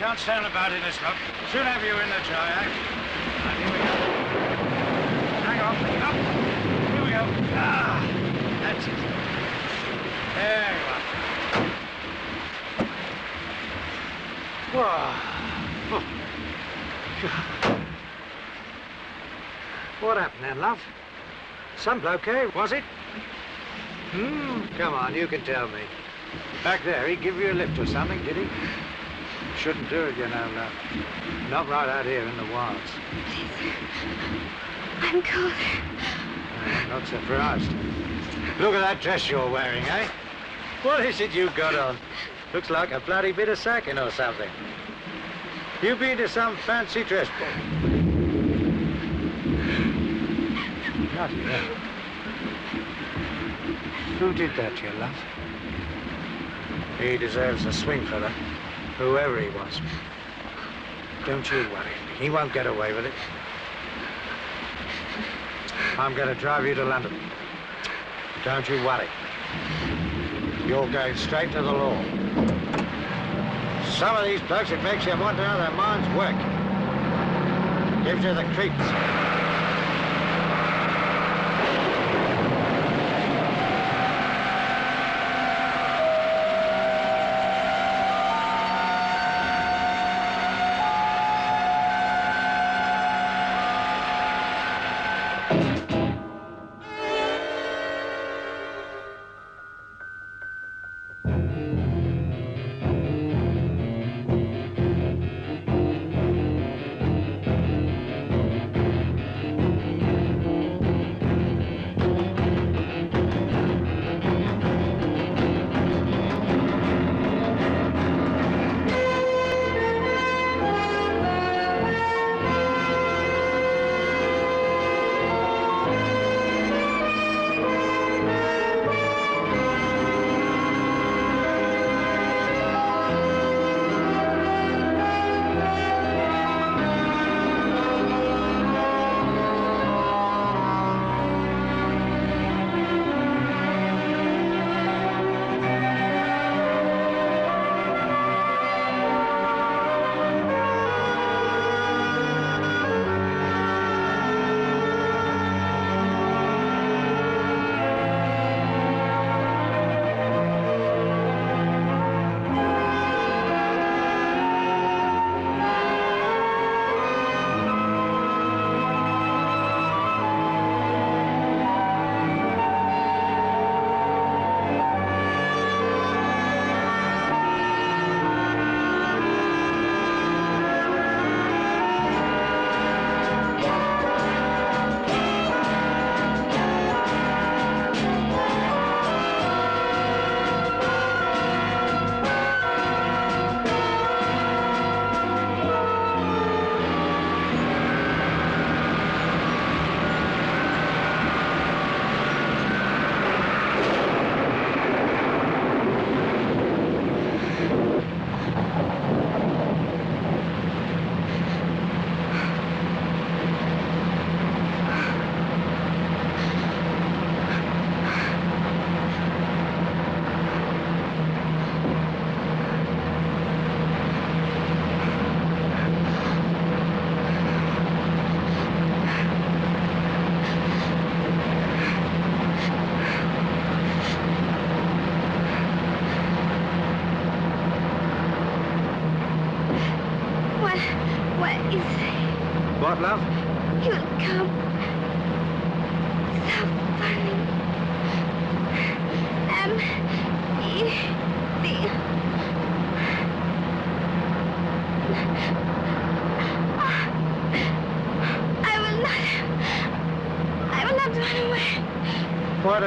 can't stand about in this lot. Soon have you in the dry, eh? Right, here we go. Hang on. Up. Here we go. Ah, that's it. There you are. Whoa. What happened then, love? Some bloke, eh? Was it? Hmm, come on, you can tell me. Back there, he give you a lift or something, did he? Shouldn't do it, you know, love. Not right out here in the wilds. I'm cold. Uh, not surprised. Look at that dress you're wearing, eh? What is it you got on? Looks like a bloody bit of sacking or something. You been to some fancy dress ball? Hell. Who did that, you love? He deserves a swing for that, whoever he was. Don't you worry. He won't get away with it. I'm going to drive you to London. Don't you worry. You're going straight to the law. Some of these blokes, it makes you wonder how their minds work. Gives you the creeps.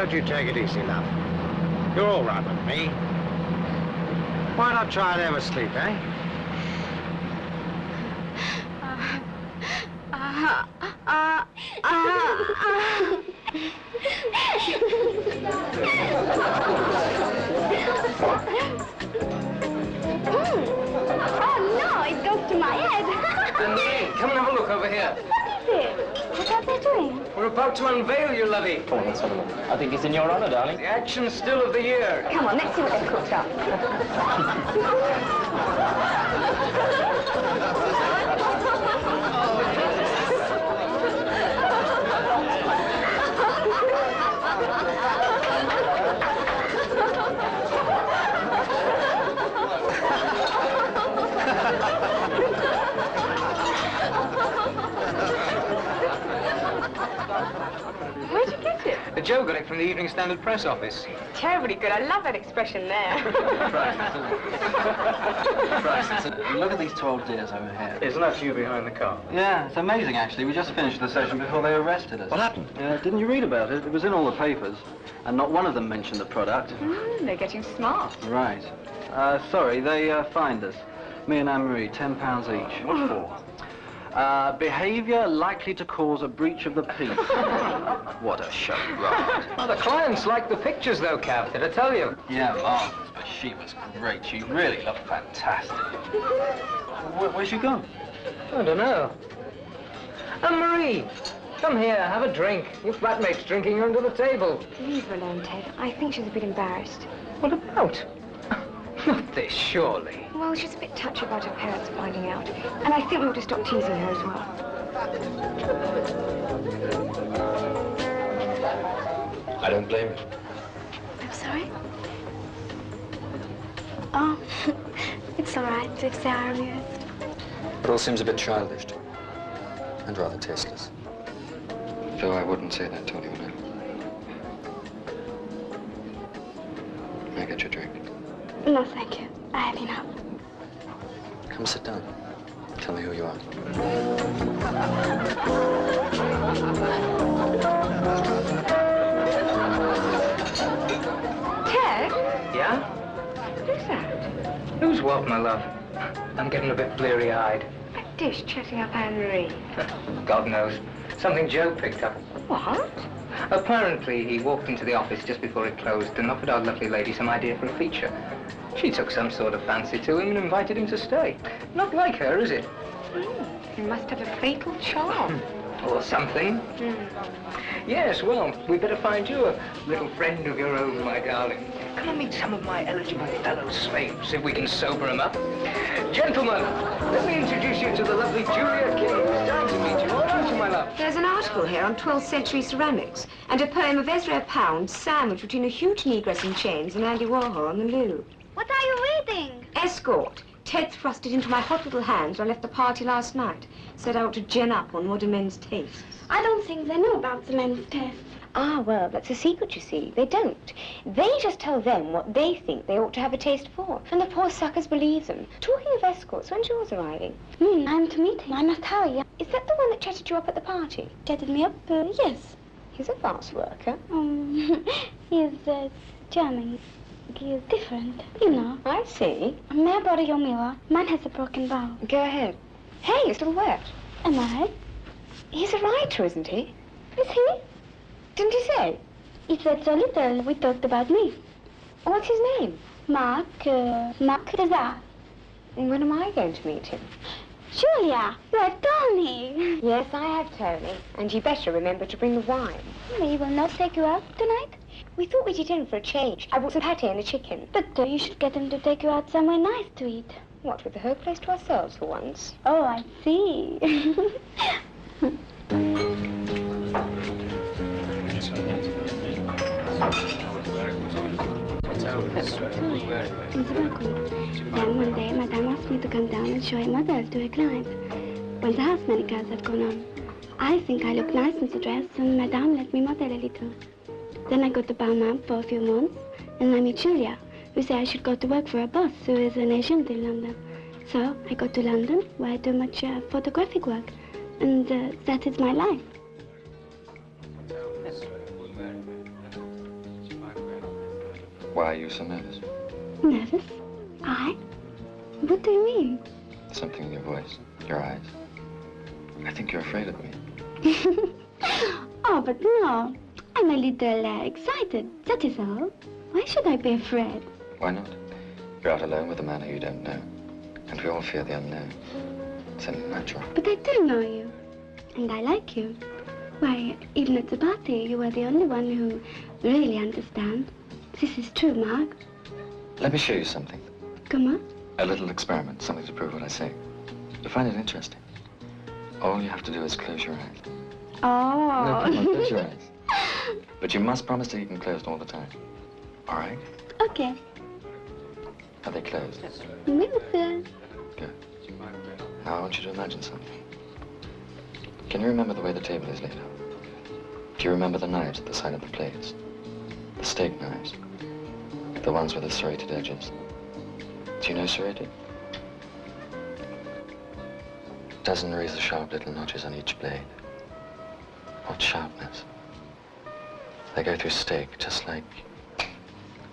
Don't you take it easy, love? You're all right with me. Why not try and have a sleep, eh? Action still of the year. Come on, let's see what they've cooked up. Joe got it from the Evening Standard Press office. Terribly good. I love that expression there. Christ, look at these 12 deers over here. Isn't that you behind the car? Yeah, it's amazing actually. We just finished the session before they arrested us. What happened? Uh, didn't you read about it? It was in all the papers. And not one of them mentioned the product. Mm, they're getting smart. Right. Uh, sorry, they uh, fined us. Me and Anne-Marie, £10 each. What for? Uh, behaviour likely to cause a breach of the peace. what a show, right? Oh, the clients like the pictures, though, Cav. Did I tell you? Yeah, marvellous, but she was great. She really looked fantastic. Where, where's she gone? I don't know. Anne-Marie, come here, have a drink. Your flatmate's drinking under the table. Leave her alone, Ted. I think she's a bit embarrassed. What about? Not this, surely. Well, she's a bit touchy about her parents finding out. And I think we ought to stop teasing her as well. I don't blame you. I'm sorry? Oh, it's all right if they are amused. It all seems a bit childish to me, and rather tasteless. Though I wouldn't say that to anyone else. May I get your drink? No, thank you. I have enough. Come sit down. Tell me who you are. Ted? Yeah? Who's that? Who's what, my love? I'm getting a bit bleary-eyed. Dish chatting up Anne-Marie. God knows. Something Joe picked up. What? Apparently, he walked into the office just before it closed and offered our lovely lady some idea for a feature. She took some sort of fancy to him and invited him to stay. Not like her, is it? Hmm, you must have a fatal charm. Hmm. Or something. Yes, well, we'd better find you a little friend of your own, my darling. Come and meet some of my eligible fellow slaves, if we can sober 'em up. Gentlemen, let me introduce you to the lovely Julia King. It's time to meet you. All right, my love. There's an article here on 12th century ceramics and a poem of Ezra Pound sandwiched between a huge negress in chains and Andy Warhol on the loo. What are you reading? Escort. Ted thrust it into my hot little hands when I left the party last night. Said I ought to gin up on modern men's tastes. I don't think they know about the men's test. Ah, well, that's a secret, you see. They don't. They just tell them what they think they ought to have a taste for. And the poor suckers believe them. Talking of escorts, when's yours arriving? Hmm, I'm to meet him. I must hurry. Is that the one that chatted you up at the party? Chatted me up? Uh, yes. He's a fast worker. Um, he's uh, German. He's different. You know. I see. May I borrow your mirror? Mine has a broken bow. Go ahead. Hey, you're still wet. Am I? He's a writer, isn't he? Is he? Didn't he say? He said so little. We talked about me. What's his name? Mark, uh, Mark Desart. When am I going to meet him? Julia, you have Tony. Yes, I have Tony. And you better remember to bring the wine. We will not take you out tonight. We thought we'd eat in for a change. I bought some pate and a chicken. But uh, you should get them to take you out somewhere nice to eat. What, with the whole place to ourselves for once? Oh, I see. Then one day, Madame asked me to come down and show her mother to her clients. When the house manicures had gone on, I think I look nice in the dress, and Madame let me model a little. Then I go to Balmain for a few months, and I meet Julia, who said I should go to work for a boss who is an agent in London. So I go to London, where I do much uh, photographic work, and uh, that is my life. Why are you so nervous? Nervous? I? What do you mean? Something in your voice, your eyes. I think you're afraid of me. oh, but no. I'm a little uh, excited, that is all. Why should I be afraid? Why not? You're out alone with a man who you don't know. And we all fear the unknown. It's only natural. But I do know you. And I like you. Why, even at the party, you were the only one who really understands. This is true, Mark. Let me show you something. Come on. A little experiment, something to prove what I say. You'll find it interesting. All you have to do is close your eyes. Oh. No, come on, close your eyes. But you must promise to keep them closed all the time. All right? okay. Are they closed? Oui, monsieur. Good. Now I want you to imagine something. Can you remember the way the table is laid out? Do you remember the knives at the side of the plates? The steak knives? The ones with the serrated edges? Do you know serrated? Dozen razor-sharp little notches on each blade. What sharpness. They go through steak just like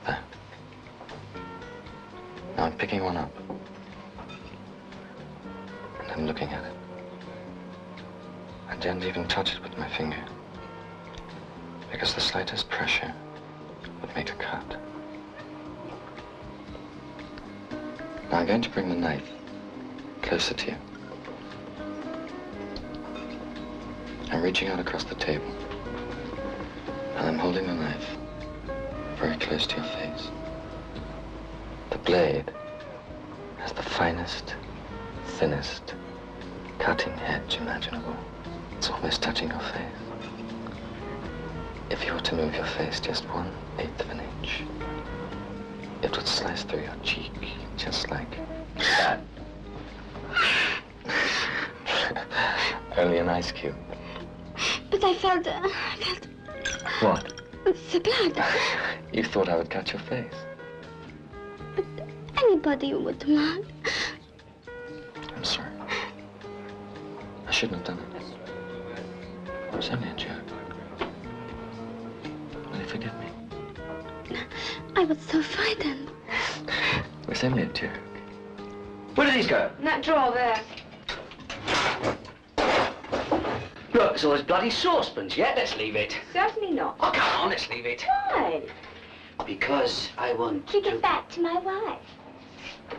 that. Now I'm picking one up and then looking at it. I didn't even touch it with my finger because the slightest pressure would make a cut. Now I'm going to bring the knife closer to you. I'm reaching out across the table and I'm holding the knife very close to your face. The blade has the finest, thinnest, cutting edge imaginable. It's almost touching your face. If you were to move your face just one eighth of an inch, it would slice through your cheek, just like that. Only an ice cube. But I felt, uh, I felt What? the blood. You thought I would cut your face? But anybody would, Mark. I'm sorry. I shouldn't have done it. I was only a joke. Will you forgive me? I was so frightened. It was only a joke. Where did these go? In that drawer there. Look, there's all those bloody saucepans. Yeah, let's leave it. Certainly not. Oh, come on, let's leave it. Why? Because I want To get back to my wife.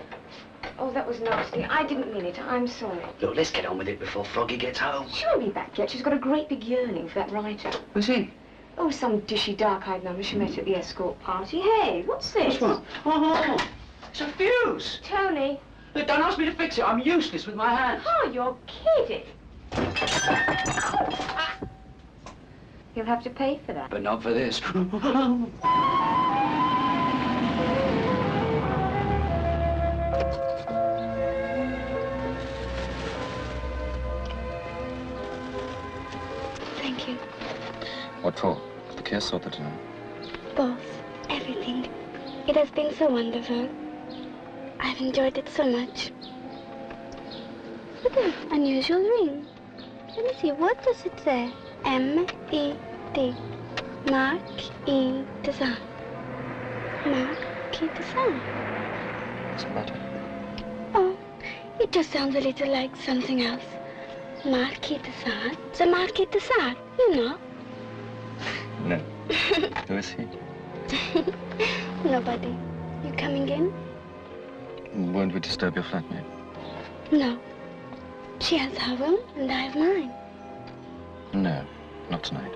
Oh, that was nasty. I didn't mean it. I'm sorry. Look, let's get on with it before Froggy gets home. She won't be back yet. She's got a great big yearning for that writer. Who's he? Oh, some dishy, dark-eyed number she met at the escort party. Hey, what's this? What's what? Oh, uh-huh. it's a fuse. Tony. Look, don't ask me to fix it. I'm useless with my hands. Oh, you're kidding. You'll have to pay for that. But not for this. Thank you. What for? The kiss or the dinner? Both. Everything. It has been so wonderful. I've enjoyed it so much. What an unusual ring. Let me see, what does it say? M-E-D. Mark E. Desart. Mark E. Desart. What's the matter? Oh, it just sounds a little like something else. Sade. The Sade, you know. No. Who is he? Nobody. You coming in? Won't we disturb your flatmate? No. She has her room and I have mine. No, not tonight.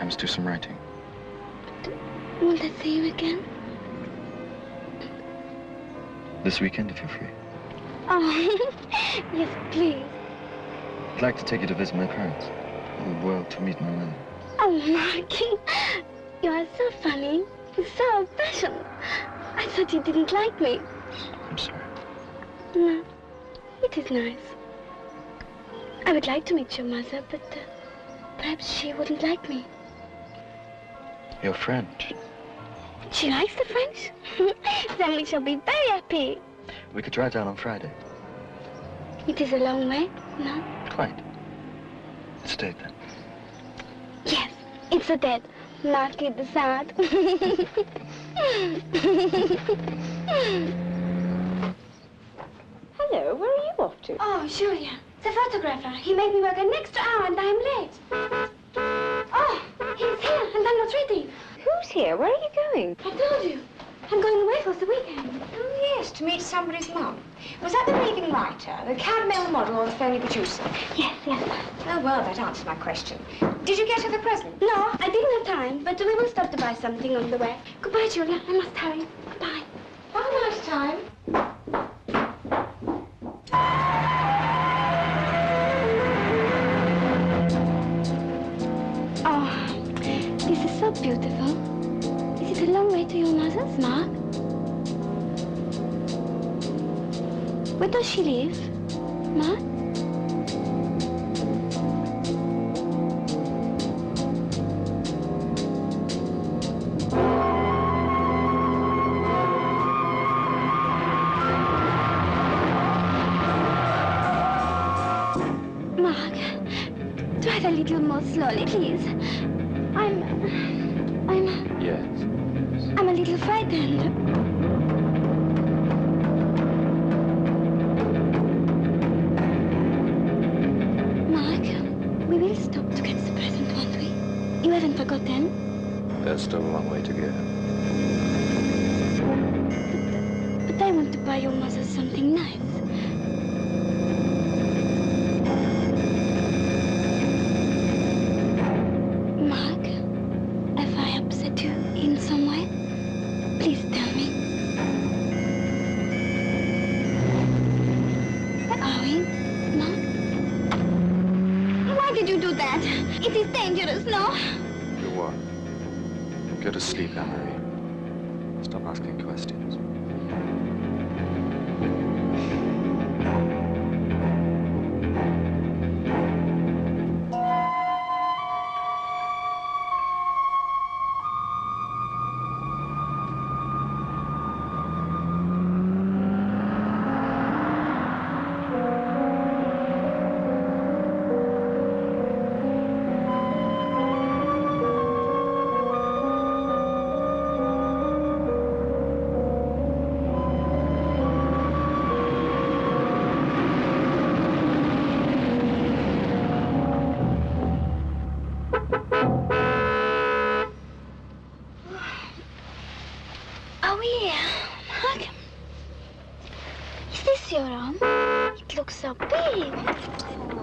I must do some writing. Won't I see you again? This weekend, if you're free. Oh, yes, please. I'd like to take you to visit my parents. Well, to meet my mother. Oh, Marky, you are so funny. So old-fashioned. I thought you didn't like me. I'm sorry. No, it is nice. I would like to meet your mother, but uh, perhaps she wouldn't like me. You're French. She likes the French? then we shall be very happy. We could drive down on Friday. It is a long way, no? Quite. It's a date then. Yes, it's a dead. Marquis de Sade. Hello, where are you off to? oh, Julia, the photographer. He made me work an extra hour and I'm late. Oh, he's here and I'm not ready. Who's here? Where are you going? I told you. I'm going away for the weekend. Oh, yes, to meet somebody's mum. Was that the raving writer, the cab model, or the phony producer? Yes, yes. Oh, well, that answers my question. Did you get her the present? No, I didn't have time, but we will stop to buy something on the way. Goodbye, Julia. I must hurry. Goodbye. Have a nice time. Where does she live, sleep, Anne-Marie. Your room? It looks so big.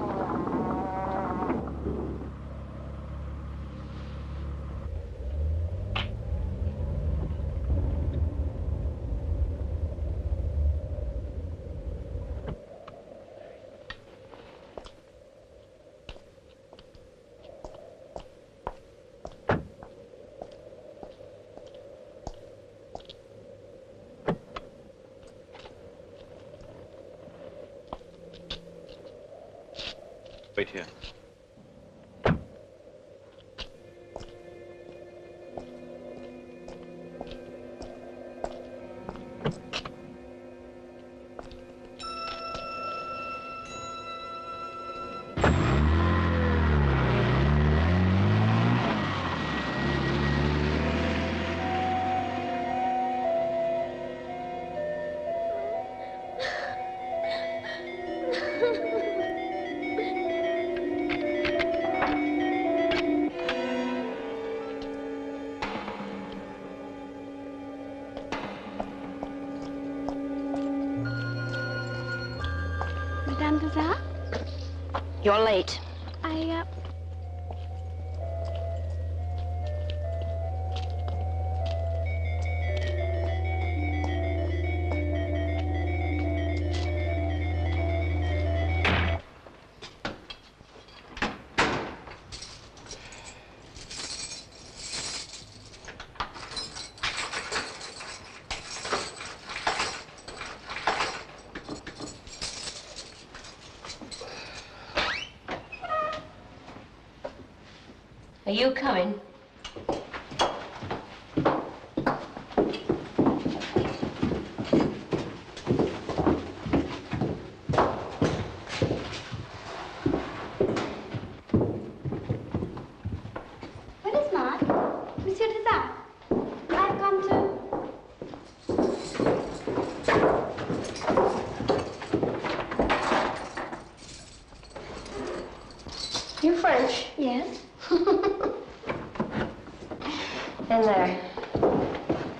You're late. You coming? Where is Mark? Monsieur Desart? I've come to... You French? Yes? In there.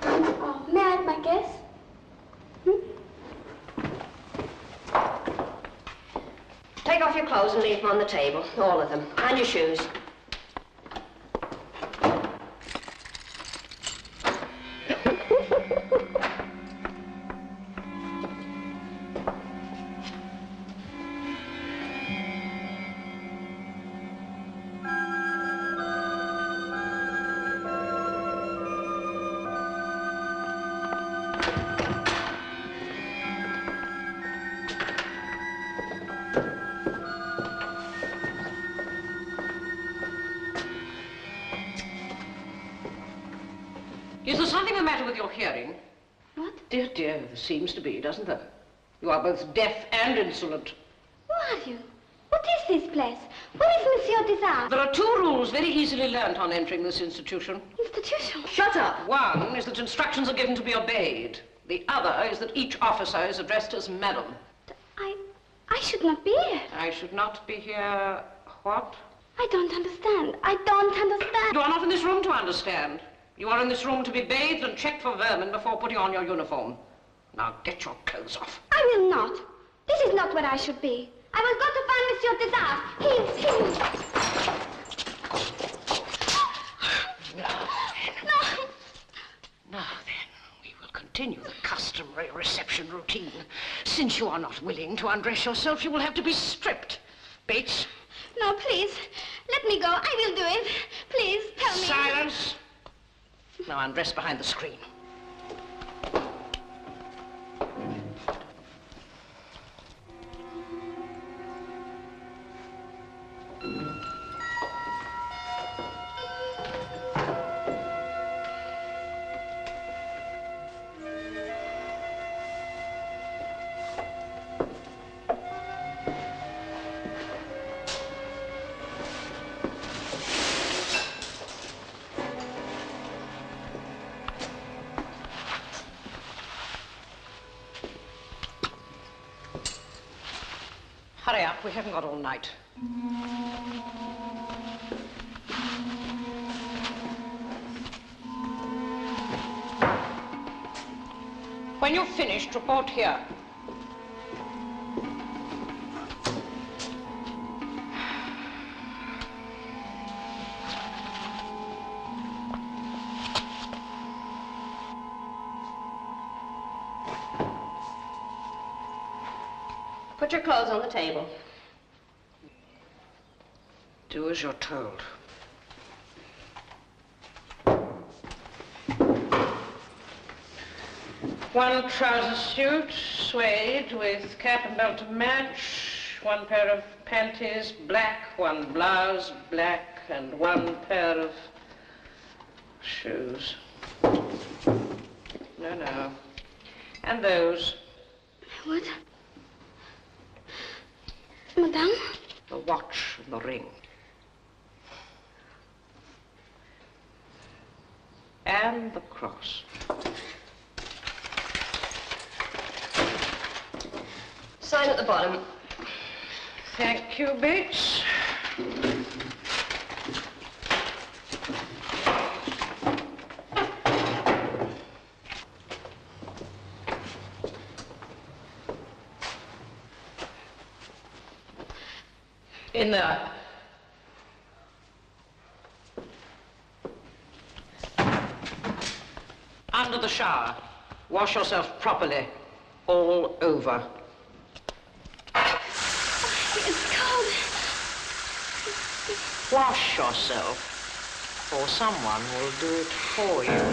Oh, may I have my guess? Hmm? And leave them on the table, all of them. And your shoes. The matter with your hearing? What? Dear, dear, there seems to be, doesn't there? You are both deaf and insolent. Who are you? What is this place? Where is Monsieur Desart? There are two rules very easily learnt on entering this institution. Institution? Shut up! One is that instructions are given to be obeyed. The other is that each officer is addressed as madam. I... I should not be here. I should not be here... what? I don't understand. I don't understand. You are not in this room to understand. You are in this room to be bathed and checked for vermin before putting on your uniform. Now get your clothes off. I will not. This is not where I should be. I will go to find Monsieur Desart. He is... he... No. Now then, we will continue the customary reception routine. Since you are not willing to undress yourself, you will have to be stripped. Bates, No, please. Let me go. I will do it. Please, tell me. silence. Now undress behind the screen. Night. When you've finished, report here. As you're told. One trouser suit, suede, with cap and belt to match. One pair of panties, black. One blouse, black. And one pair of shoes. No, no. And those. What? Madame? The watch and the ring. And the cross. Sign at the bottom. Thank you, Bates. In there. Under the shower. Wash yourself properly. All over. It's cold. Wash yourself, or someone will do it for you.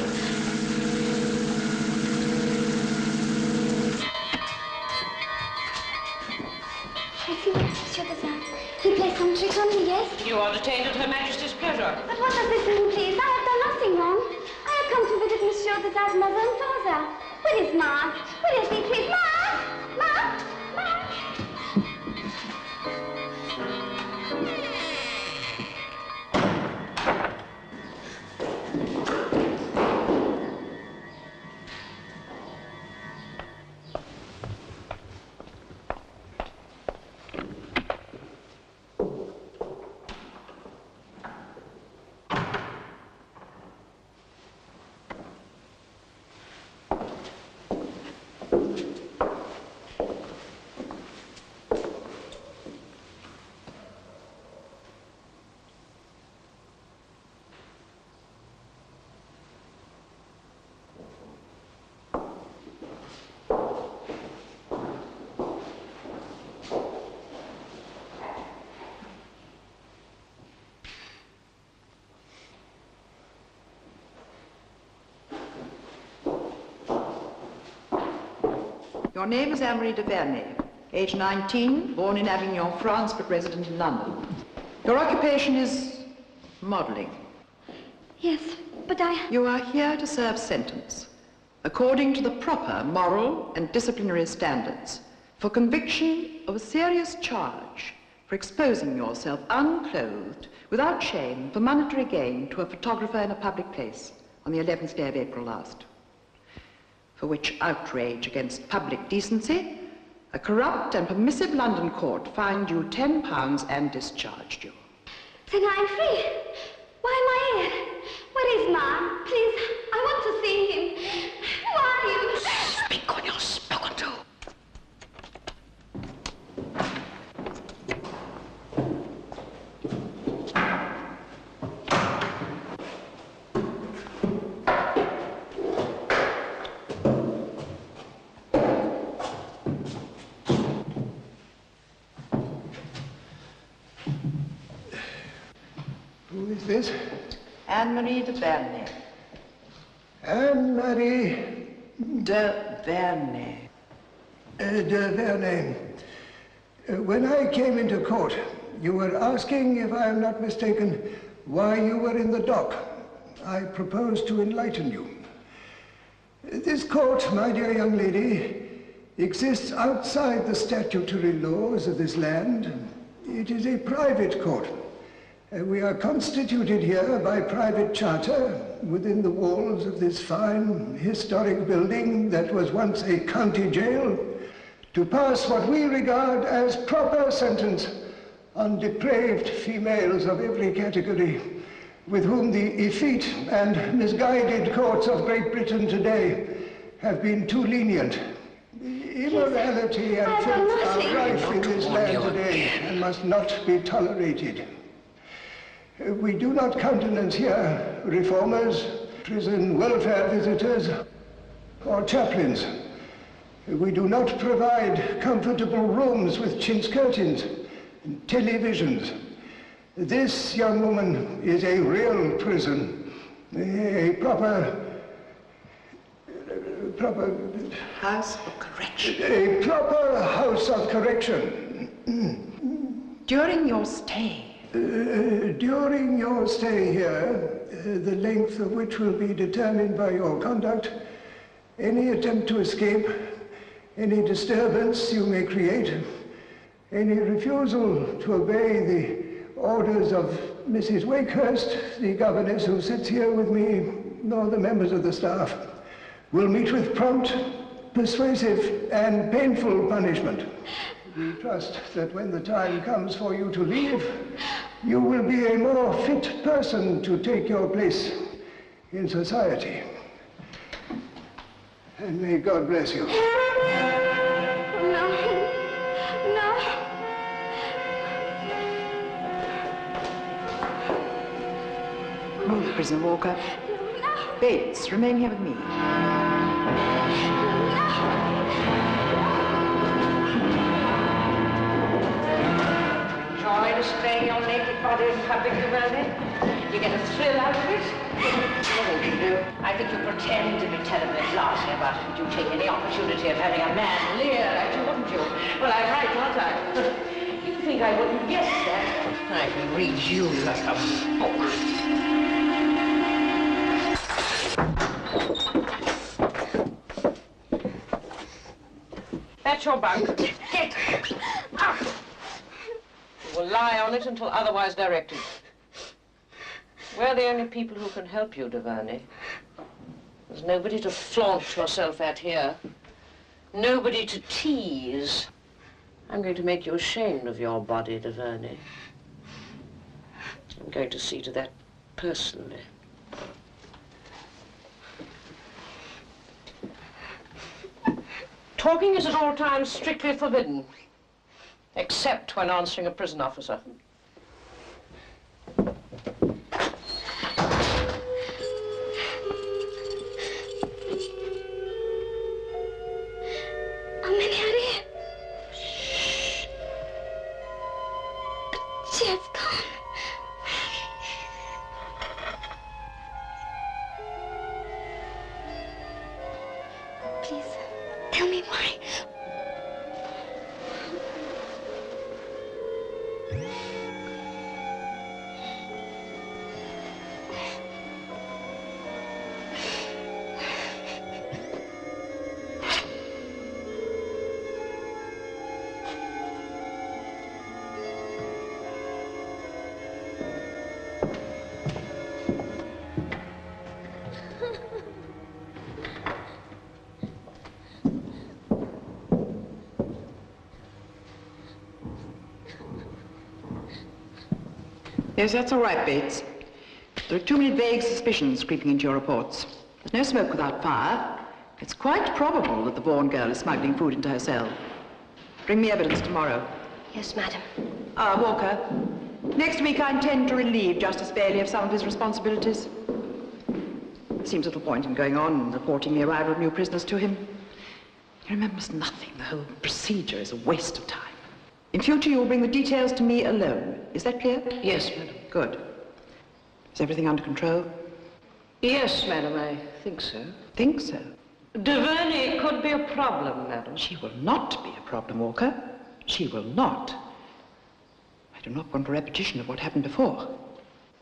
I think Monsieur Desart. He plays some tricks on me, yes? You are detained at Her Majesty's pleasure. But what does this mean, please? I have done nothing wrong. Visit Monsieur Desart's mother and father. Where is Ma? Where is he, please? Ma! Your name is Anne-Marie de Vernay, age 19, born in Avignon, France, but resident in London. Your occupation is modeling. Yes, but I... You are here to serve sentence, according to the proper moral and disciplinary standards, for conviction of a serious charge for exposing yourself unclothed, without shame, for monetary gain to a photographer in a public place on the 11th day of April last. For which outrage against public decency, a corrupt and permissive London court fined you £10 and discharged you. Then I'm free. Why am I here? Where is Mom? Please, I want to see him. Is this? Anne-Marie de Vernay. Anne-Marie De Vernay. uh, de Vernay. Uh, when I came into court, you were asking, if I am not mistaken, why you were in the dock. I propose to enlighten you. This court, my dear young lady, exists outside the statutory laws of this land. It is a private court. Uh, we are constituted here by private charter within the walls of this fine historic building that was once a county jail to pass what we regard as proper sentence on depraved females of every category with whom the effete and misguided courts of Great Britain today have been too lenient. Immorality and filth are rife in this land today and must not be tolerated. We do not countenance here reformers, prison welfare visitors, or chaplains. We do not provide comfortable rooms with chintz curtains and televisions. This young woman is a real prison, a proper, proper, House of correction. a proper house of correction. During your stay, during your stay here, uh, the length of which will be determined by your conduct, any attempt to escape, any disturbance you may create, any refusal to obey the orders of Mrs. Wakehurst, the governess who sits here with me, nor the members of the staff, will meet with prompt, persuasive, and painful punishment. We trust that when the time comes for you to leave, you will be a more fit person to take your place in society. And may God bless you. No. No. move, prisoner Walker. Bates, remain here with me. Enjoy displaying your naked body in public, Vernon? You get a thrill out of it? I think you do. I think you pretend to be telling terribly classy about it, but you take any opportunity of having a man leer at you, wouldn't you? Well, I'm right, aren't I? you think I wouldn't guess that? I can read you like a book. That's your bunk. Get up. Will lie on it until otherwise directed. We're the only people who can help you, de Verney. There's nobody to flaunt yourself at here. Nobody to tease. I'm going to make you ashamed of your body, de Verney. I'm going to see to that personally. Talking is at all times strictly forbidden, except when answering a prison officer. Yes, that's all right, Bates. There are too many vague suspicions creeping into your reports. There's no smoke without fire. It's quite probable that the Vaughan girl is smuggling food into her cell. Bring me evidence tomorrow. Yes, madam. Ah, Walker. Next week I intend to relieve Justice Bailey of some of his responsibilities. Seems little point in going on and reporting the arrival of new prisoners to him. He remembers nothing. The whole procedure is a waste of time. In future, you will bring the details to me alone. Is that clear? Yes, madam. Good. Is everything under control? Yes, madam, I think so. Think so. De Verney could be a problem, madam. She will not be a problem, Walker. She will not. I do not want a repetition of what happened before.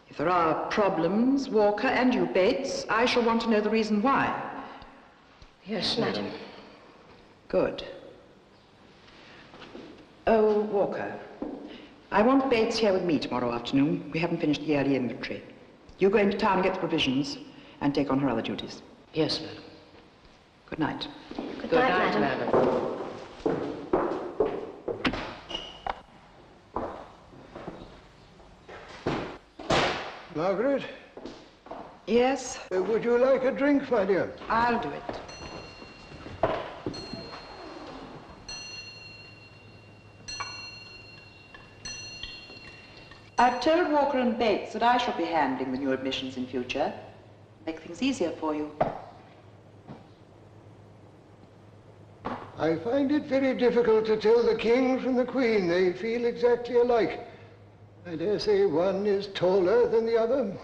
If there are problems, Walker and you, Bates, I shall want to know the reason why. Yes, madam. Good. Oh, Walker, I want Bates here with me tomorrow afternoon. We haven't finished the yearly inventory. You go into town and get the provisions and take on her other duties. Yes, madam. Good night. Good, Good night, night, madam. madam. Margaret, Yes, uh, would you like a drink, my dear? I'll do it. I've told Walker and Bates that I shall be handling the new admissions in future. Make things easier for you. I find it very difficult to tell the king from the queen. They feel exactly alike. I dare say one is taller than the other.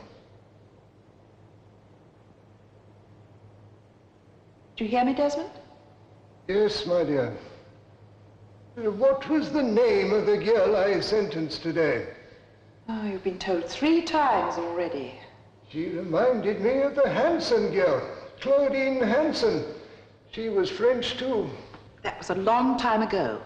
Do you hear me, Desmond? Yes, my dear. What was the name of the girl I sentenced today? Oh, you've been told three times already. She reminded me of the Hanson girl, Claudine Hanson. She was French, too. That was a long time ago.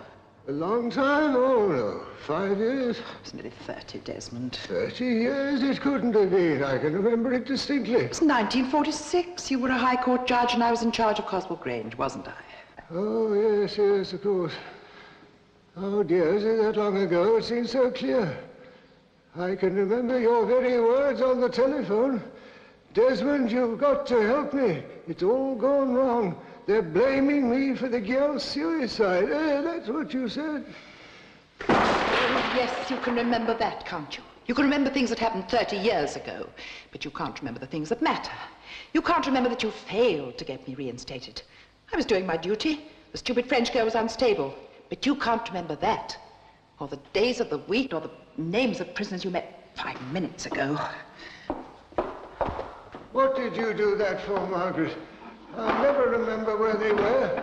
A long time? Oh, no. Five years? It was nearly 30, Desmond. Thirty years it couldn't have been. I can remember it distinctly. It was 1946. You were a High Court judge and I was in charge of Coswell Grange, wasn't I? Oh, yes, yes, of course. Oh, dear, is it that long ago? It seems so clear. I can remember your very words on the telephone. Desmond, you've got to help me. It's all gone wrong. They're blaming me for the girl's suicide. Eh, that's what you said. Oh, yes, you can remember that, can't you? You can remember things that happened 30 years ago, but you can't remember the things that matter. You can't remember that you failed to get me reinstated. I was doing my duty. The stupid French girl was unstable. But you can't remember that. Or the days of the week, or the names of prisoners you met five minutes ago. What did you do that for, Margaret? I never remember where they were.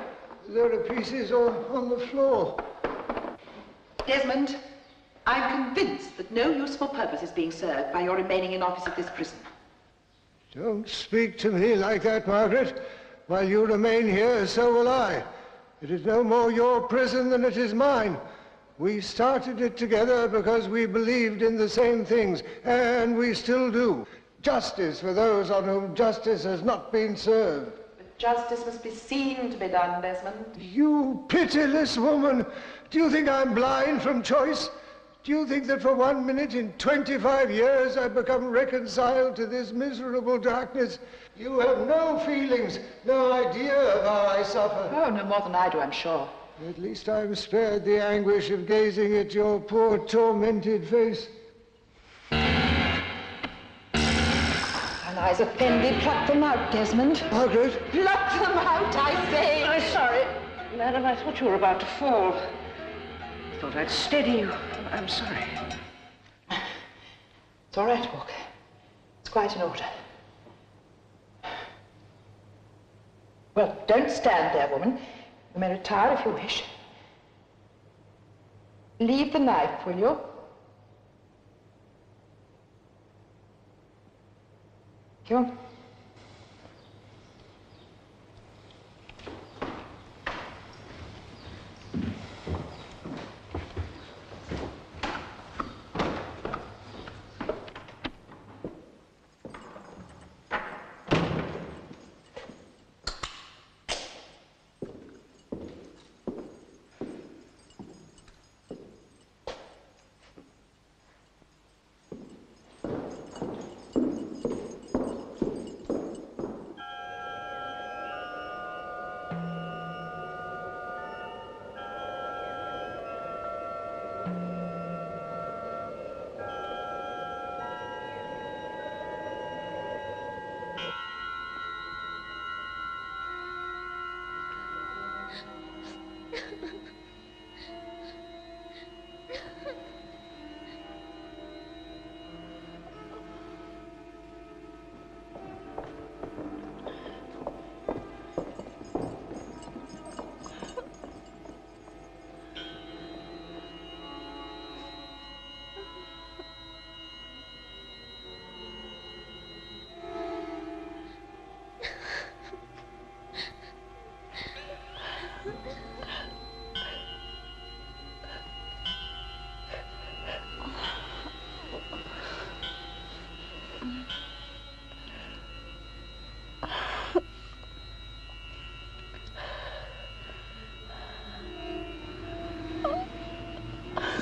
There are pieces all on the floor. Desmond, I'm convinced that no useful purpose is being served by your remaining in office at this prison. Don't speak to me like that, Margaret. While you remain here, so will I. It is no more your prison than it is mine. We started it together because we believed in the same things, and we still do. Justice for those on whom justice has not been served. But justice must be seen to be done, Desmond. You pitiless woman! Do you think I'm blind from choice? Do you think that for one minute in 25 years I've become reconciled to this miserable darkness? You have no feelings, no idea of how I suffer. Oh, no more than I do, I'm sure. At least I'm spared the anguish of gazing at your poor tormented face. And I's offended. Pluck them out, Desmond. Margaret? Pluck them out, I say. I'm sorry. Madam, I thought you were about to fall. I thought I'd steady you. I'm sorry. It's all right, Walker. It's quite in order. Well, don't stand there, woman. You may retire if you wish. Leave the knife, will you? Come on.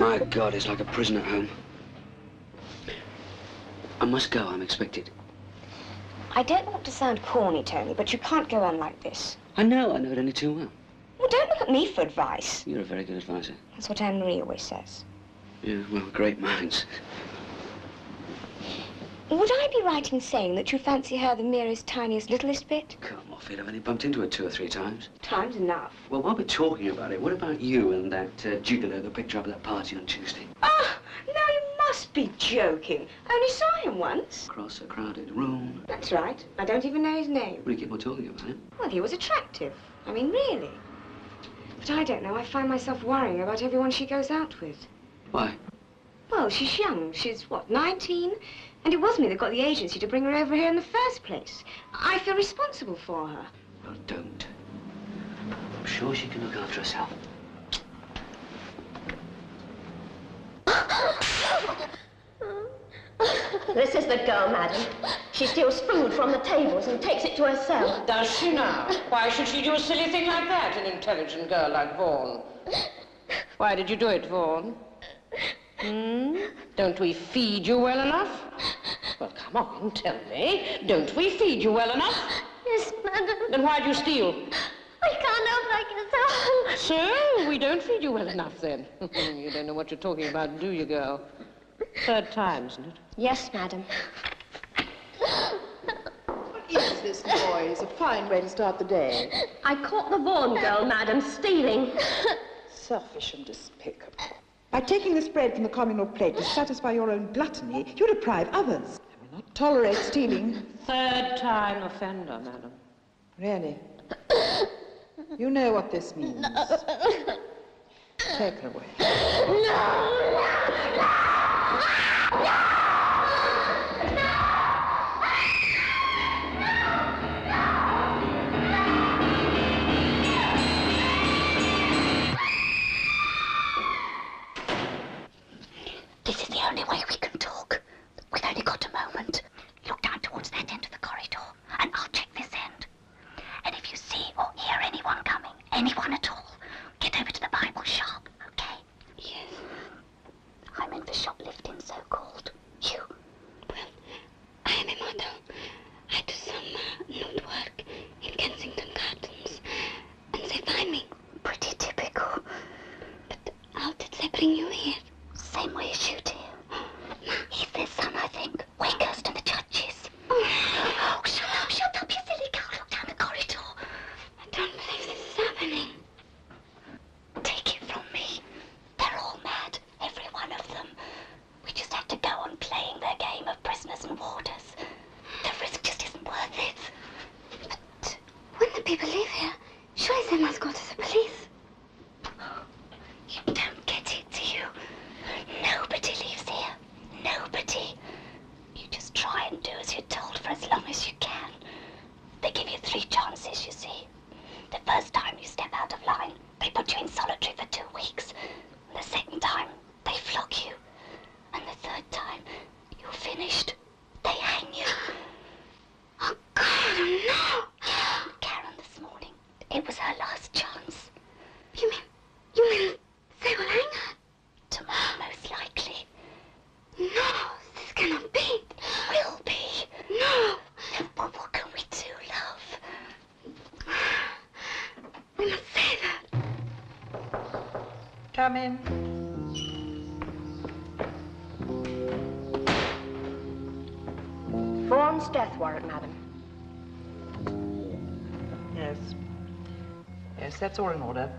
My God, it's like a prison at home. I must go. I'm expected. I don't want to sound corny, Tony, but you can't go on like this. I know. I know it only too well. Well, don't look at me for advice. You're a very good advisor. That's what Anne Marie always says. Yeah, well, great minds. Would I be right in saying that you fancy her the merest, tiniest, littlest bit? Come I've only bumped into her two or three times. Time's enough. Well, while we're talking about it, what about you and that uh, gigolo that picked you up at that party on Tuesday? Oh, now you must be joking. I only saw him once. Across a crowded room. That's right. I don't even know his name. What do you keep on talking about him? Well, he was attractive. I mean, really. But I don't know. I find myself worrying about everyone she goes out with. Why? Well, she's young. She's, what, 19? And it was me that got the agency to bring her over here in the first place. I feel responsible for her. Well, don't. I'm sure she can look after herself. This is the girl, madam. She steals food from the tables and takes it to her cell. Does she now? Why should she do a silly thing like that, an intelligent girl like Vaughan? Why did you do it, Vaughan? Hmm? Don't we feed you well enough? Well, come on, tell me. Don't we feed you well enough? Yes, madam. Then why do you steal? I can't help like it so. So, we don't feed you well enough then. you don't know what you're talking about, do you, girl? Third time, isn't it? Yes, madam. Yes, this boys. A fine way to start the day. I caught the Vaughan girl, madam, stealing. Selfish and despicable. By taking this bread from the communal plate to satisfy your own gluttony, you deprive others. I will not tolerate stealing. Third time offender, madam. Really? You know what this means. Take her away. This that's all in order.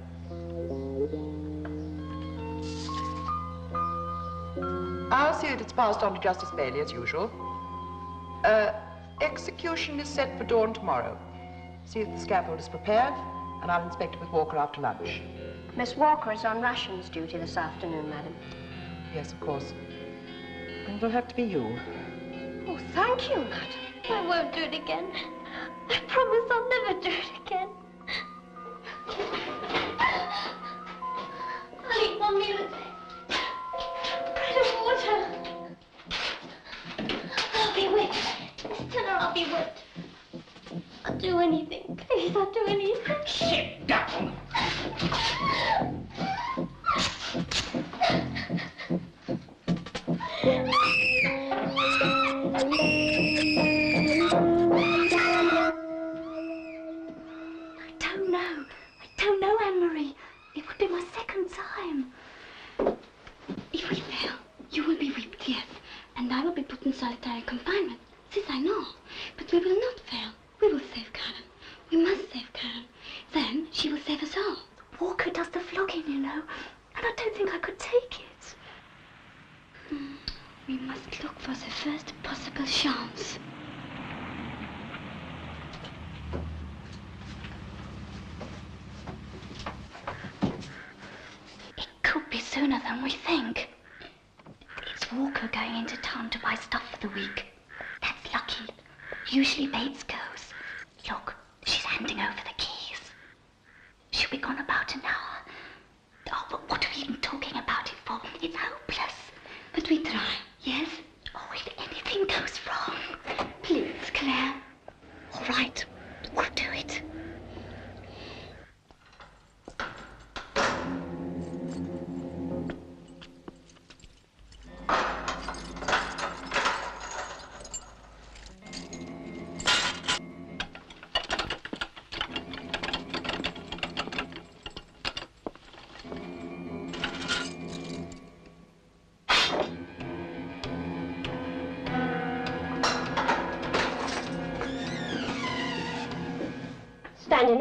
I'll see that it's passed on to Justice Bailey as usual. Uh, execution is set for dawn tomorrow. See that the scaffold is prepared, and I'll inspect it with Walker after lunch. Miss Walker is on rations duty this afternoon, madam. Yes, of course. And it'll have to be you. Oh, thank you, madam. I won't do it again. I promise I'll never do it again.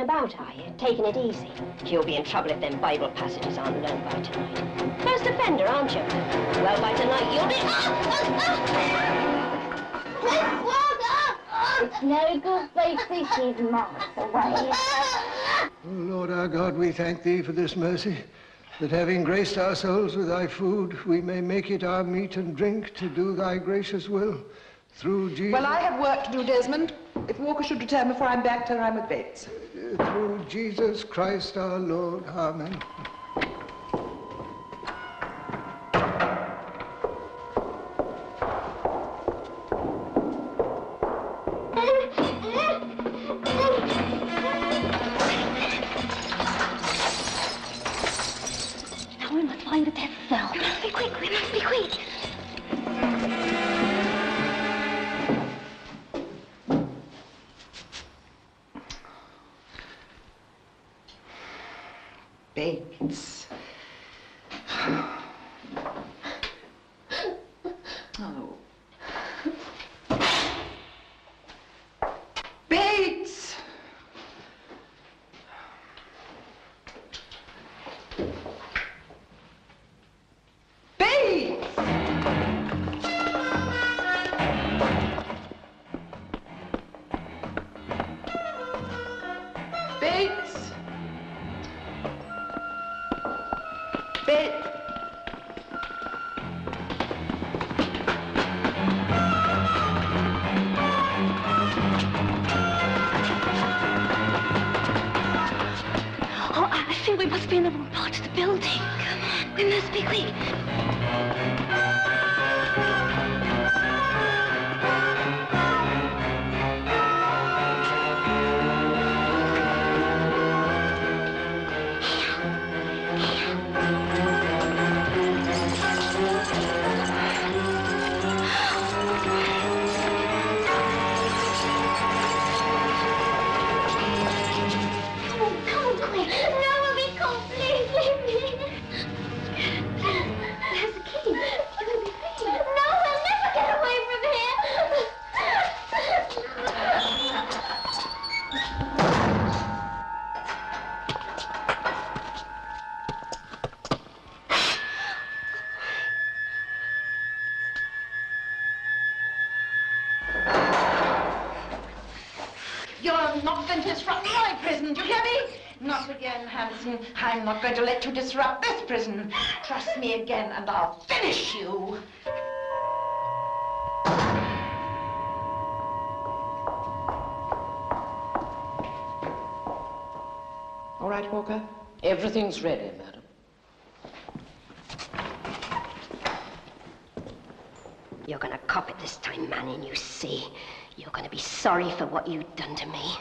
About, are you? Taking it easy? You'll be in trouble if them Bible passages aren't learned by tonight. First offender, aren't you? Well, by tonight you'll be... Ah! It's no good, Bates. She's miles away. O oh, Lord our God, we thank thee for this mercy, that having graced our souls with thy food, we may make it our meat and drink to do thy gracious will. Through Jesus... Well, I have work to do, Desmond. If Walker should return before I'm back, tell her I'm with Bates. Through Jesus Christ our Lord. Amen. Going to let you disrupt this prison. Trust me again, and I'll finish you. All right, Walker? Everything's ready, madam. You're gonna cop it this time, Manning, you see. You're gonna be sorry for what you've done to me.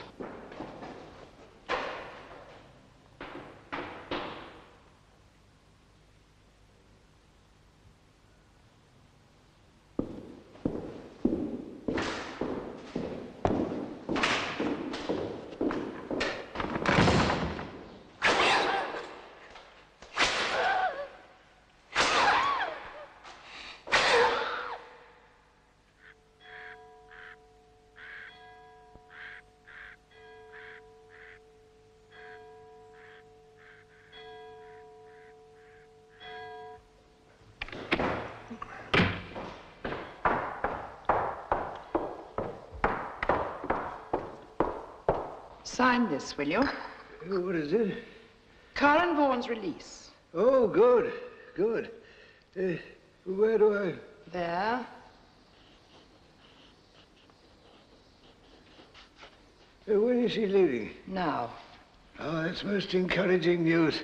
Sign this, will you? What is it? Karen Vaughan's release. Oh, good, good. Uh, where do I... There. Uh, when is she leaving? Now. Oh, that's most encouraging news.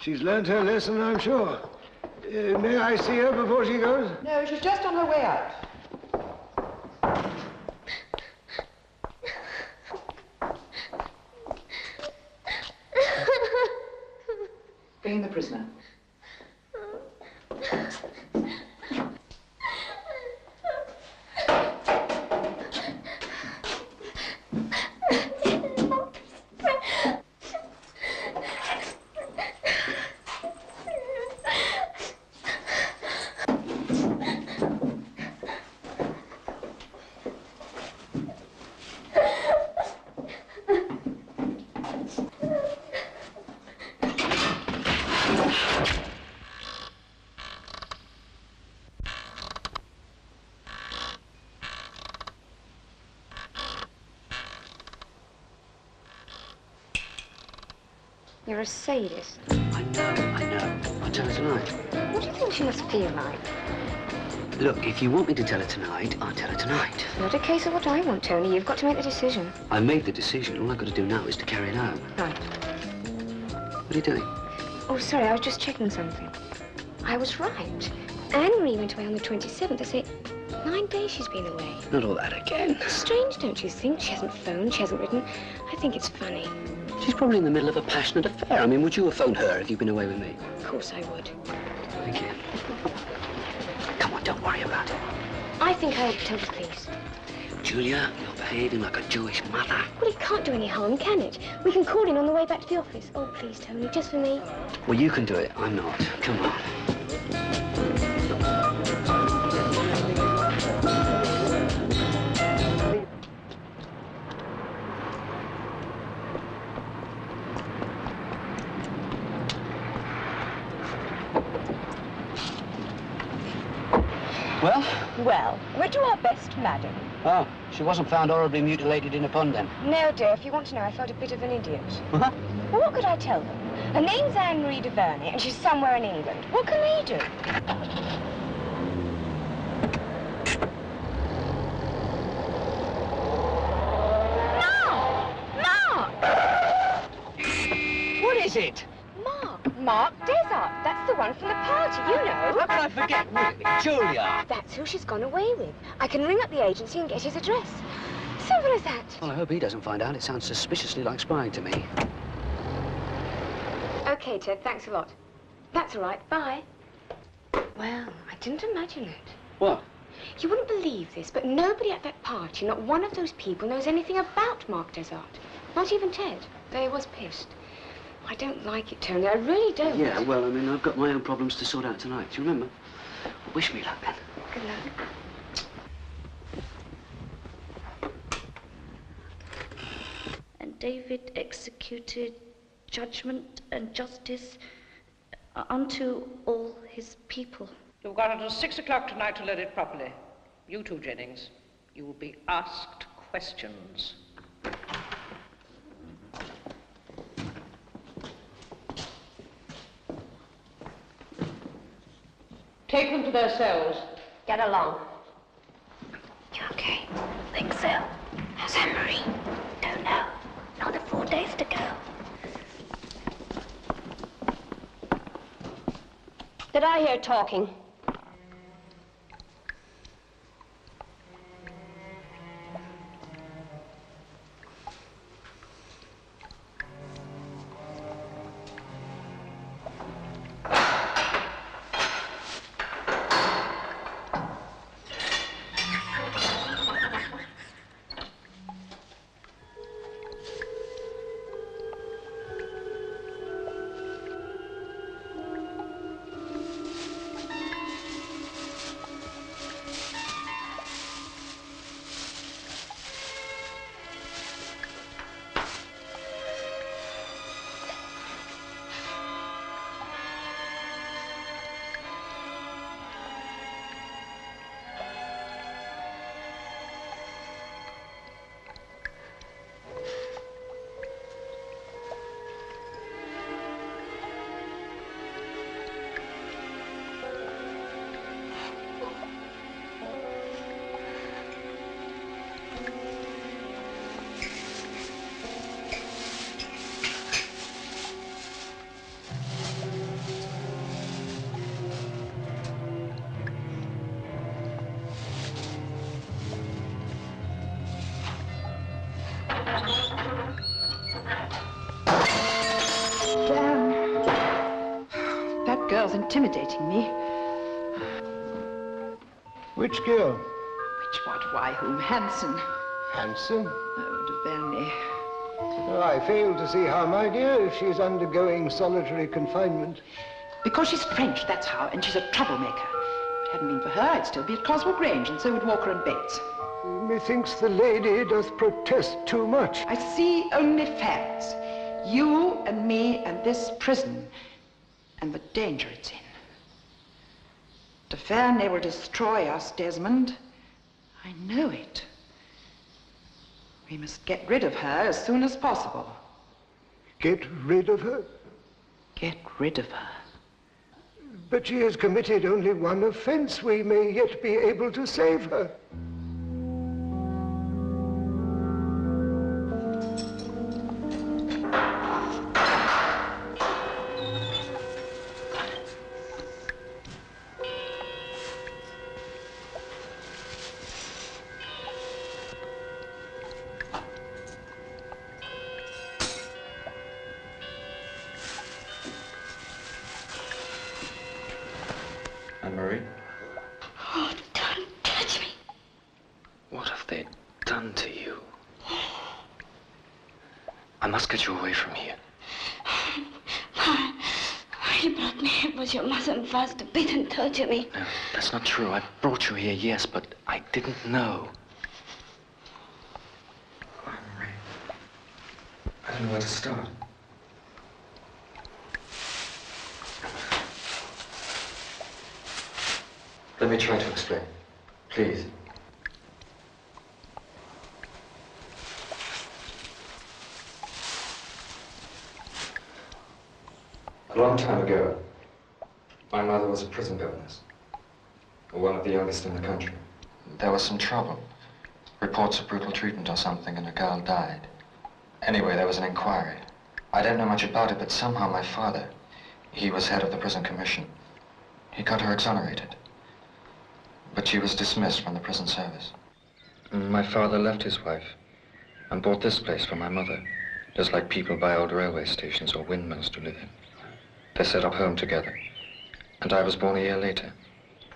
She's learned her lesson, I'm sure. Uh, may I see her before she goes? No, she's just on her way out. A sadist. I know, I know. I'll tell her tonight. What do you think she must feel like? Look, if you want me to tell her tonight, I'll tell her tonight. Not a case of what I want, Tony. You've got to make the decision. I made the decision. All I've got to do now is to carry it out. Right. What are you doing? Oh, sorry, I was just checking something. I was right. Anne-Marie went away on the 27th. I say, nine days she's been away. Not all that again. Strange, don't you think? She hasn't phoned, she hasn't written. I think it's funny. She's probably in the middle of a passionate affair. I mean, would you have phoned her if you'd been away with me? Of course I would. Thank you. Come on, don't worry about it. I think I ought to tell the police. Julia, you're behaving like a Jewish mother. Well, it can't do any harm, can it? We can call in on the way back to the office. Oh, please, Tony, just for me. Well, you can do it. I'm not. Come on. She wasn't found horribly mutilated in a pond then. No, dear, if you want to know, I felt a bit of an idiot. What? Well, what could I tell them? Her name's Anne-Marie de Verney, and she's somewhere in England. What can they do? Mark! Mark! What is it? Mark! Mark Desart. That's the one from the party, you know. How can I forget, really? Julia! That's who she's gone away with. I can ring up the agency and get his address. Simple as that. Well, I hope he doesn't find out. It sounds suspiciously like spying to me. Okay, Ted, thanks a lot. That's all right. Bye. Well, I didn't imagine it. What? You wouldn't believe this, but nobody at that party, not one of those people, knows anything about Mark Desart. Not even Ted. They was pissed. I don't like it, Tony. I really don't. Yeah, well, I mean, I've got my own problems to sort out tonight. Do you remember? Wish me luck, then. Good luck. And David executed judgment and justice unto all his people. You've got until six o'clock tonight to learn it properly. You too, Jennings. You will be asked questions. Take them to their cells. Get along. You okay? Think so. How's Anne-Marie? Don't know. Another four days to go. Did I hear talking? Intimidating me. Which girl? Which, what, why, whom? Hanson. Hanson? Oh, de Verney. Oh, I fail to see how, my dear, if she's undergoing solitary confinement. Because she's French, that's how, and she's a troublemaker. If it hadn't been for her, I'd still be at Coswell Grange, and so would Walker and Bates. Methinks the lady doth protest too much. I see only facts. You and me and this prison, and the danger it's in. De Verney will destroy us, Desmond. I know it. We must get rid of her as soon as possible. Get rid of her? Get rid of her. But she has committed only one offense. We may yet be able to save her. Beat and torture me. No, that's not true. I brought you here, yes, but I didn't know. Anne-Marie, I don't know where to start. Let me try to explain. Please. A long time ago, my mother was a prison governess, one of the youngest in the country. There was some trouble. Reports of brutal treatment or something, and a girl died. Anyway, there was an inquiry. I don't know much about it, but somehow my father, he was head of the prison commission. He got her exonerated. But she was dismissed from the prison service. My father left his wife and bought this place for my mother, just like people buy old railway stations or windmills to live in. They set up home together. And I was born a year later,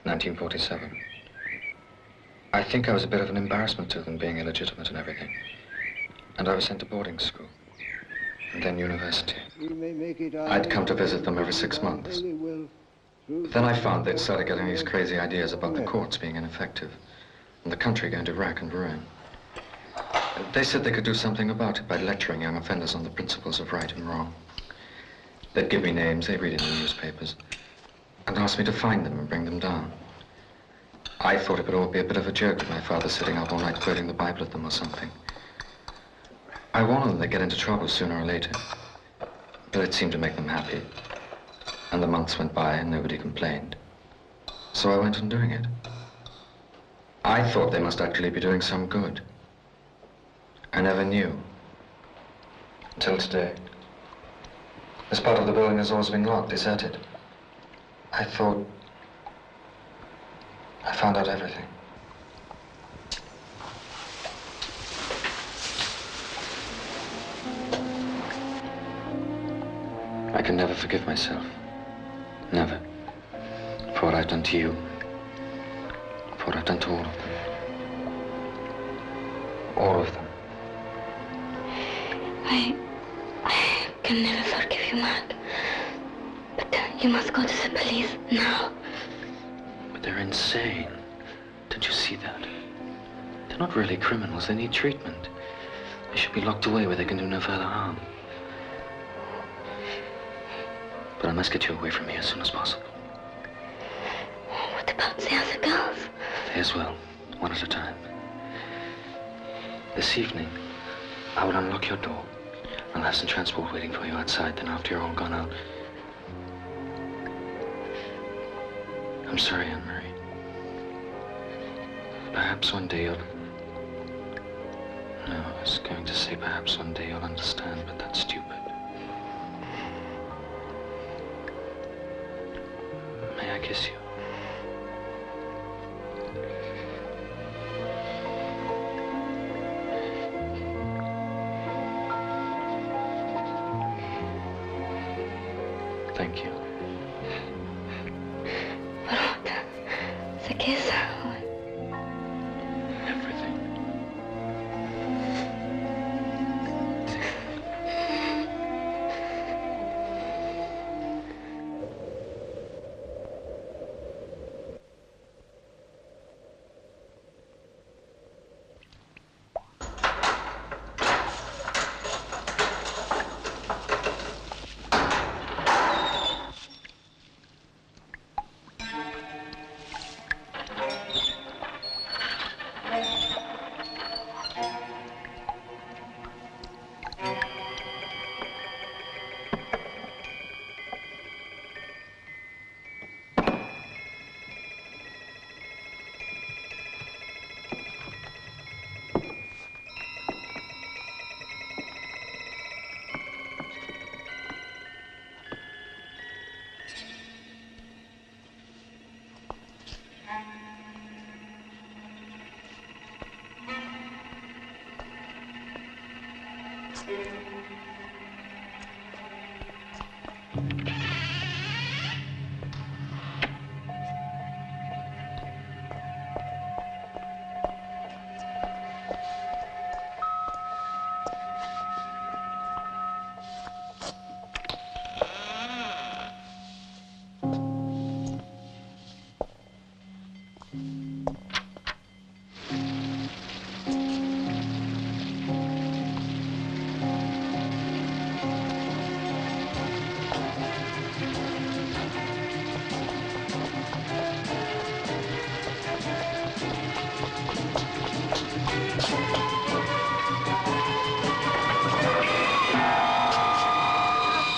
1947. I think I was a bit of an embarrassment to them, being illegitimate and everything. And I was sent to boarding school, and then university. We may make it I'd come to visit them every six months. Then I found they'd started getting these crazy ideas about the courts being ineffective, and the country going to rack and ruin. They said they could do something about it by lecturing young offenders on the principles of right and wrong. They'd give me names, they'd read in the newspapers, and asked me to find them and bring them down. I thought it would all be a bit of a joke with my father sitting up all night quoting the Bible at them or something. I warned them they'd get into trouble sooner or later, but it seemed to make them happy. And the months went by and nobody complained. So I went on doing it. I thought they must actually be doing some good. I never knew. Until today. This part of the building has always been locked, deserted. I thought... I found out everything. I can never forgive myself. Never. For what I've done to you. For what I've done to all of them. All of them. I, I can never forgive you, Mark. You must go to the police now. But they're insane. Don't you see that? They're not really criminals. They need treatment. They should be locked away where they can do no further harm. But I must get you away from here as soon as possible. What about the other girls? They as well, one at a time. This evening, I will unlock your door. I'll have some transport waiting for you outside. Then after you're all gone out... I'm sorry, Anne-Marie. Perhaps one day you'll... No, I was going to say perhaps one day you'll understand, but that's stupid. May I kiss? You.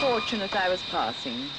Fortunate I was passing.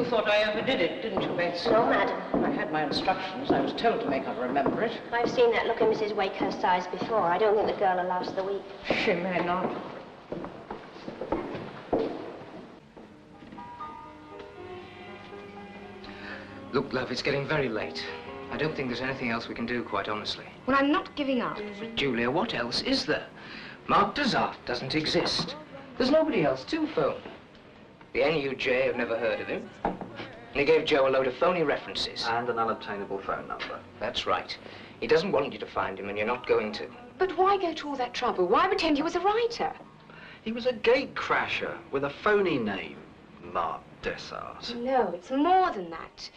You thought I overdid it, didn't you, Bates? No, madam. I had my instructions. I was told to make her remember it. I've seen that look in Mrs. Wakehurst's eyes before. I don't think the girl will last the week. She may not. Look, love, it's getting very late. I don't think there's anything else we can do, quite honestly. Well, I'm not giving up. But Julia, what else is there? Mark Desart doesn't exist. There's nobody else to phone. The NUJ have never heard of him. And he gave Joe a load of phony references. And an unobtainable phone number. That's right. He doesn't want you to find him, and you're not going to. But why go to all that trouble? Why pretend he was a writer? He was a gate crasher with a phony name, Mark Desart. No, it's more than that.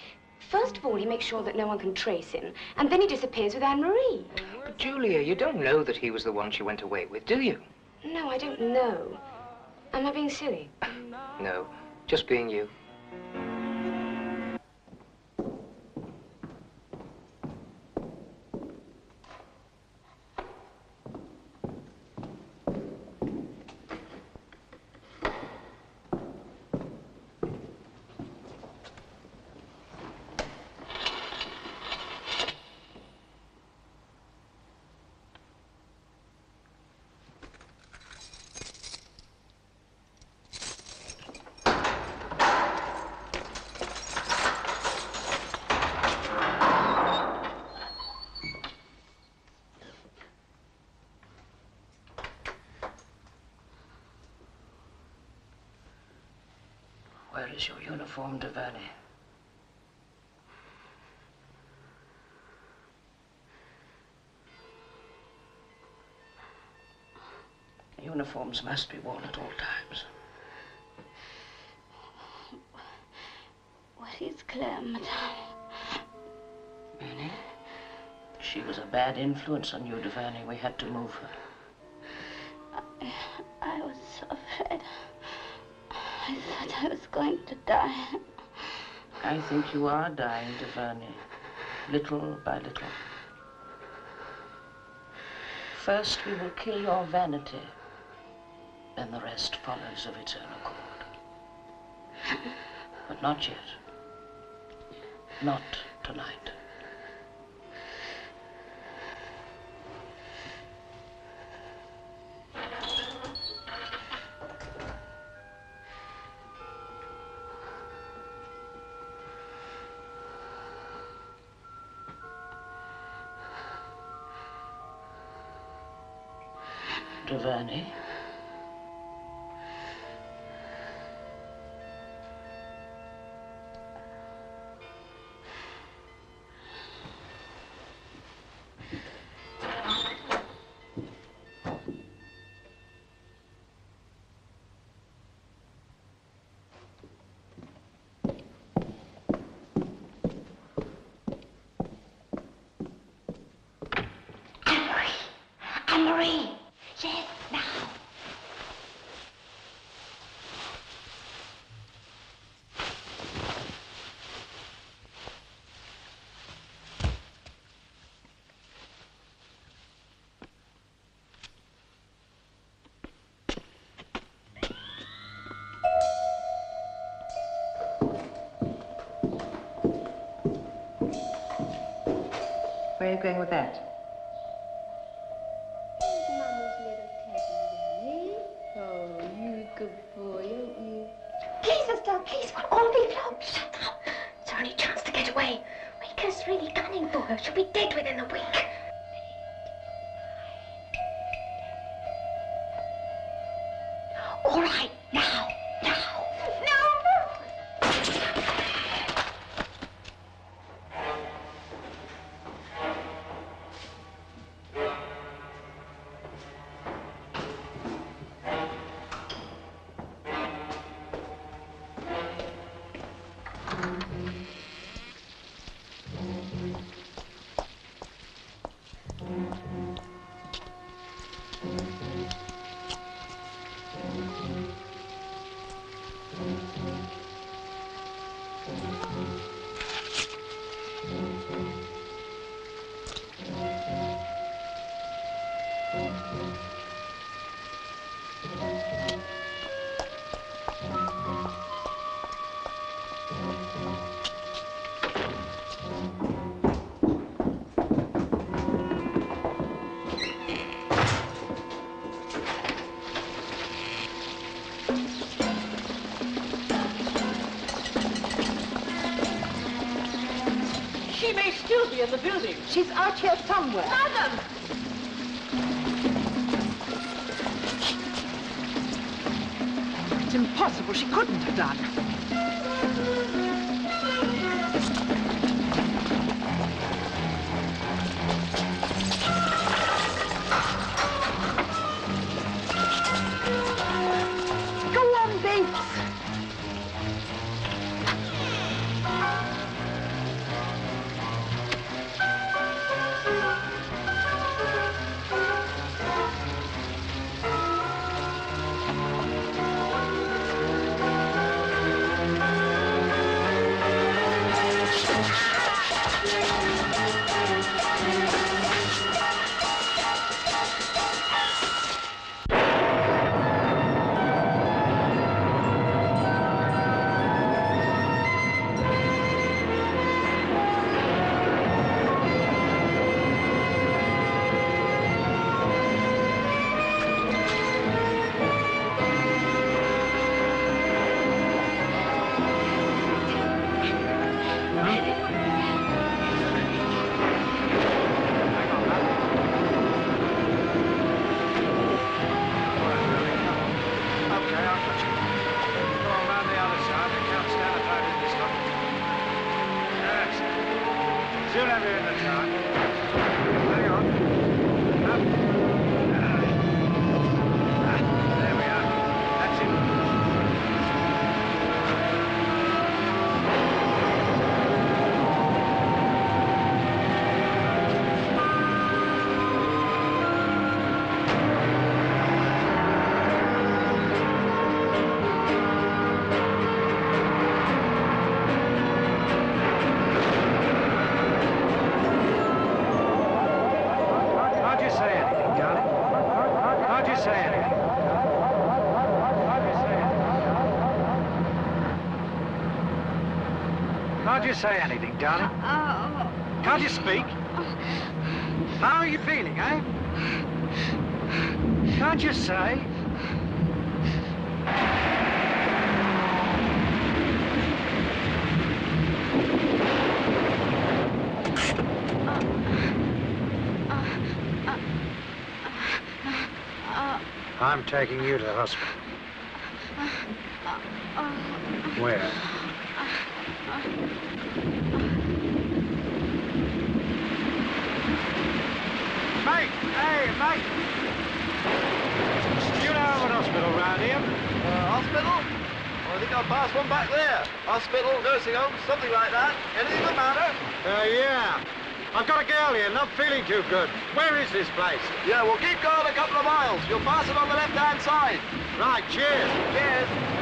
First of all, he makes sure that no one can trace him, and then he disappears with Anne-Marie. But Julia, you don't know that he was the one she went away with, do you? No, I don't know. Am I being silly? No, just being you. Where is your uniform, De Verney? Uniforms must be worn at all times. What is Claire, madame? Meaning? She was a bad influence on you, De Verney. We had to move her. Going to die. I think you are dying, De Verney. Little by little. First, we will kill your vanity. Then the rest follows of its own accord. But not yet. Not tonight. De Verney. Away. Walker's really gunning for her. She'll be dead within a week. All right, She's out here somewhere. Madam! It's impossible. She couldn't you say anything, darling? Can't you speak? How are you feeling, eh? Can't you say? I'm taking you to the hospital. Where? Mate! Hey, mate! Do you know of an hospital round here? Uh, hospital? Well, I think I'll pass one back there. Hospital, nursing home, something like that. Anything the matter? Uh, yeah. I've got a girl here, not feeling too good. Where is this place? Yeah, well, keep going a couple of miles. You'll pass it on the left-hand side. Right, cheers. Cheers.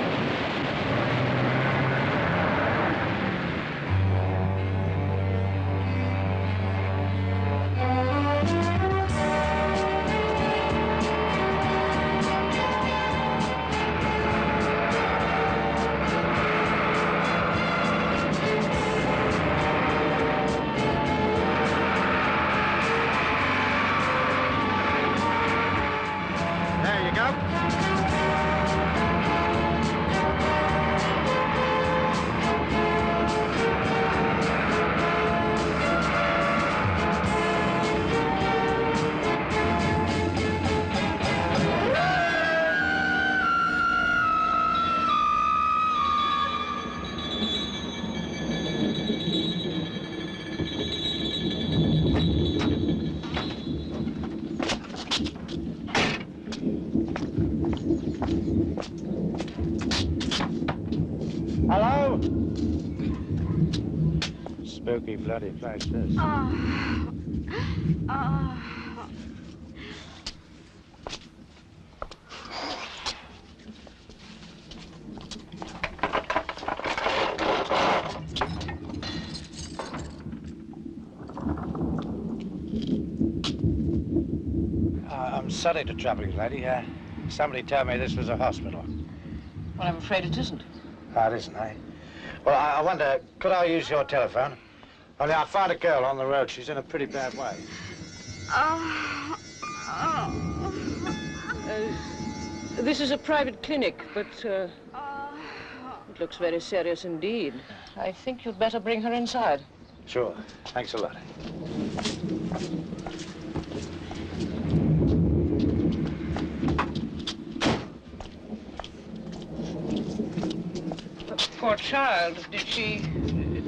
Spooky bloody place, this. Oh. Oh. Uh, I'm sorry to trouble you, lady. Uh, somebody told me this was a hospital. Well, I'm afraid it isn't. Oh, it isn't, eh? Well, I, I wonder, could I use your telephone? Only I found a girl on the road. She's in a pretty bad way. Oh. Oh. Uh, this is a private clinic, but uh, it looks very serious indeed. I think you'd better bring her inside. Sure. Thanks a lot. Poor child. Did she...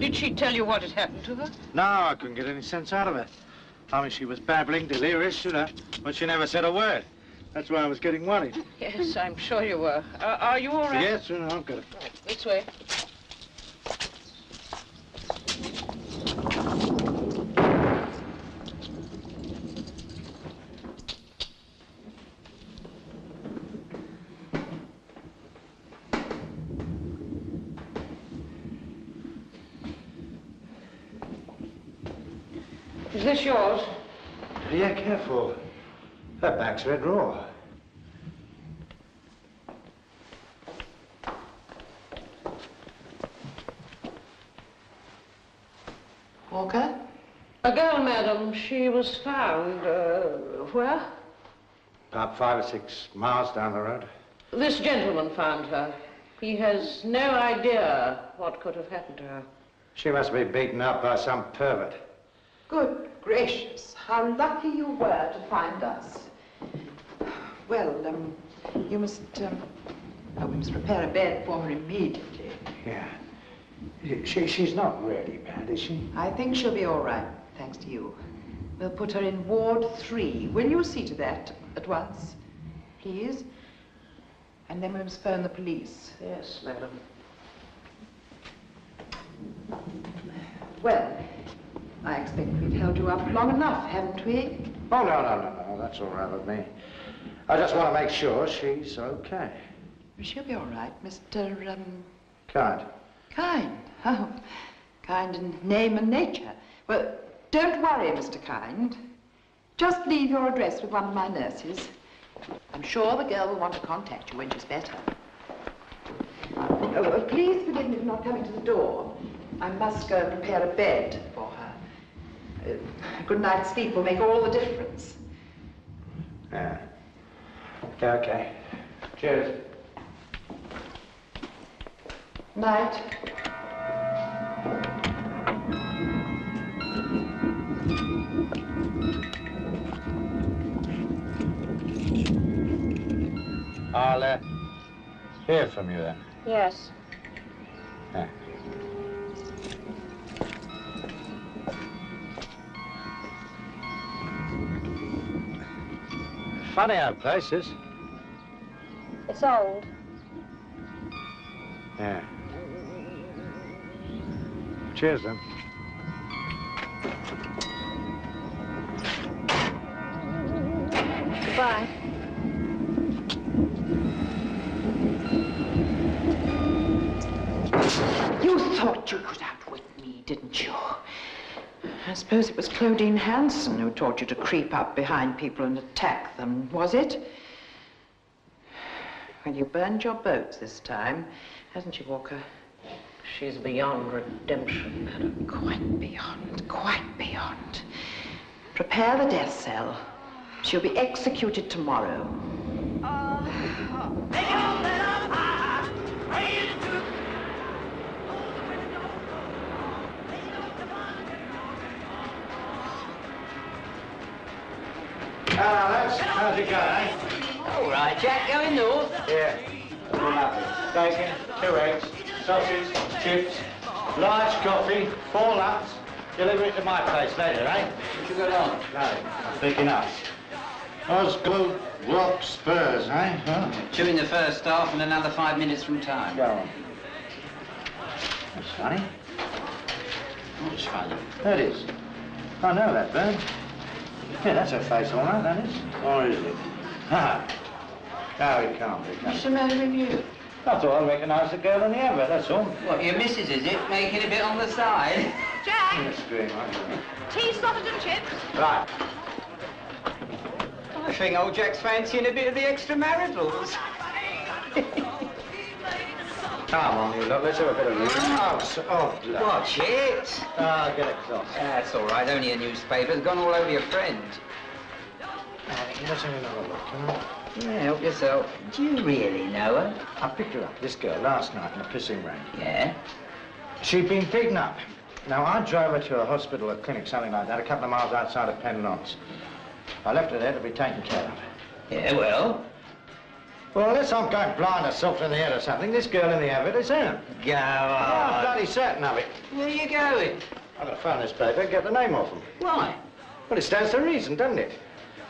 Did she tell you what had happened to her? No, I couldn't get any sense out of her. I mean, she was babbling, delirious, you know, but she never said a word. That's why I was getting worried. Yes, I'm sure you were. Uh, are you all right? Yes, know, I've got it. This way. Is this yours? Yeah, careful. That back's red raw. Walker? A girl, madam. She was found, uh, where? About five or six miles down the road. This gentleman found her. He has no idea what could have happened to her. She must be beaten up by some pervert. Good gracious, how lucky you were to find us. Well, um, you must, um, oh, we must prepare a bed for her immediately. Yeah. She, she's not really bad, is she? I think she'll be all right. thanks to you. We'll put her in Ward 3. Will you see to that at once, please? And then we must phone the police. Yes, madam. Well, I expect we've held you up long enough, haven't we? Oh, no, no, no, no. That's all right with me. I just want to make sure she's okay. She'll be all right, Mr. Um, Kind. Kind. Oh, kind in name and nature. Well, don't worry, Mr. Kind. Just leave your address with one of my nurses. I'm sure the girl will want to contact you when she's better. Oh, well, please forgive me for not coming to the door. I must go and prepare a bed for her. Uh, a good night's sleep will make all the difference. Yeah. Yeah, okay. Cheers. Night. I'll uh, hear from you then. Yes. Yeah. Funny how places. It's old. Yeah. Cheers then. Goodbye. You thought you could outwit me, didn't you? I suppose it was Claudine Hanson who taught you to creep up behind people and attack them, was it? Well, you burned your boats this time, hasn't she, Walker? She's beyond redemption, madam. Quite beyond, quite beyond. Prepare the death cell. She'll be executed tomorrow. Hello, lads. How's it going, eh? All right, Jack, going north? Yeah. All lovely. Bacon, two eggs, sausage, chips, large coffee, four lumps. Deliver it to my place later, eh? What you got on? No, I'm picking up. Osgood Rock Spurs, eh? Huh? Two in the first half and another five minutes from time. Go on. That's funny. What's funny? That is. I know that, Bern. Yeah, that's her face, all right, that is. Or is it? Ha! No, it can't be. Can What's the matter with you? That's all. I thought I recognised the girl in the advert, that's all. What, your missus, is it? Making a bit on the side? Jack! Yeah, scream, aren't you? Tea, sausage and chips. Right. I think old Jack's fancying a bit of the extramaritals. Come on, you lot, let's have a bit of music. Oh, so, oh, blood. Watch it. Ah, get it close. That's all right, only a newspaper. It's gone all over your friend. Let's have another look, can I? Yeah, help yourself. Do you really know her? I picked her up, this girl, last night in a pissing rain. Yeah? She'd been beaten up. Now, I drove her to a hospital or clinic, something like that, a couple of miles outside of Penlons. I left her there to be taken care of. Yeah, well? Well, unless I'm going blind or something in the head or something, this girl in the advert is in. Go on. I'm on. bloody certain of it. Where are you going? I've got to phone this paper and get the name off them. Why? Well, it stands to reason, doesn't it?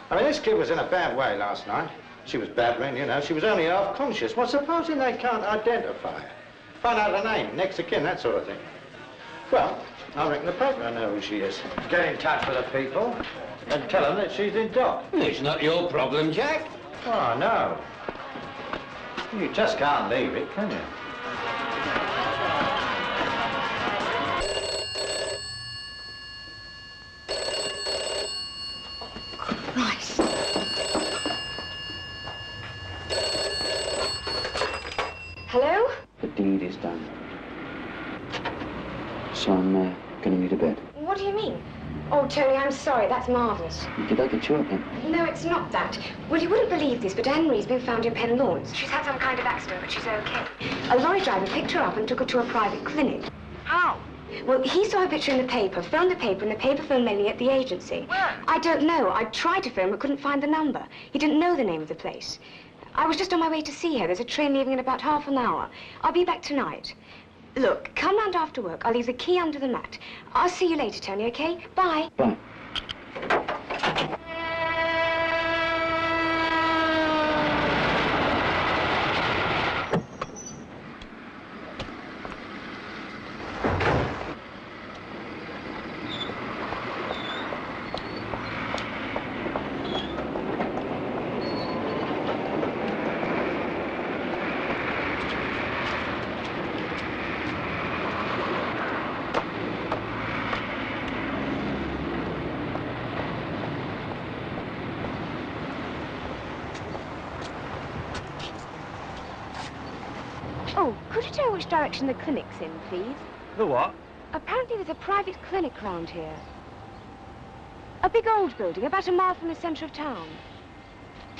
I mean, this kid was in a bad way last night. She was babbling, you know. She was only half conscious. Well, supposing they can't identify her? Find out her name, next of kin, that sort of thing. Well, I reckon the paper will know who she is. Get in touch with the people and tell them that she's in dock. It's not your problem, Jack. Oh, no. You just can't leave it, can you? The deed is done. So I'm uh, going to need a bed. What do you mean? Oh, Tony, I'm sorry. That's marvellous. Did I get you up then? No, it's not that. Well, you wouldn't believe this, but Anne-Marie's been found in Penn Lawns. She's had some kind of accident, but she's okay. A lorry driver picked her up and took her to a private clinic. How? Well, he saw a picture in the paper, phoned the paper, and the paper phoned Melanie at the agency. Where? I don't know. I tried to phone, but couldn't find the number. He didn't know the name of the place. I was just on my way to see her. There's a train leaving in about half an hour. I'll be back tonight. Look, come round after work. I'll leave the key under the mat. I'll see you later, Tony, okay? Bye. Bye. Oh, could you direction the clinic's in, please? The what? Apparently there's a private clinic round here. A big old building, about a mile from the centre of town.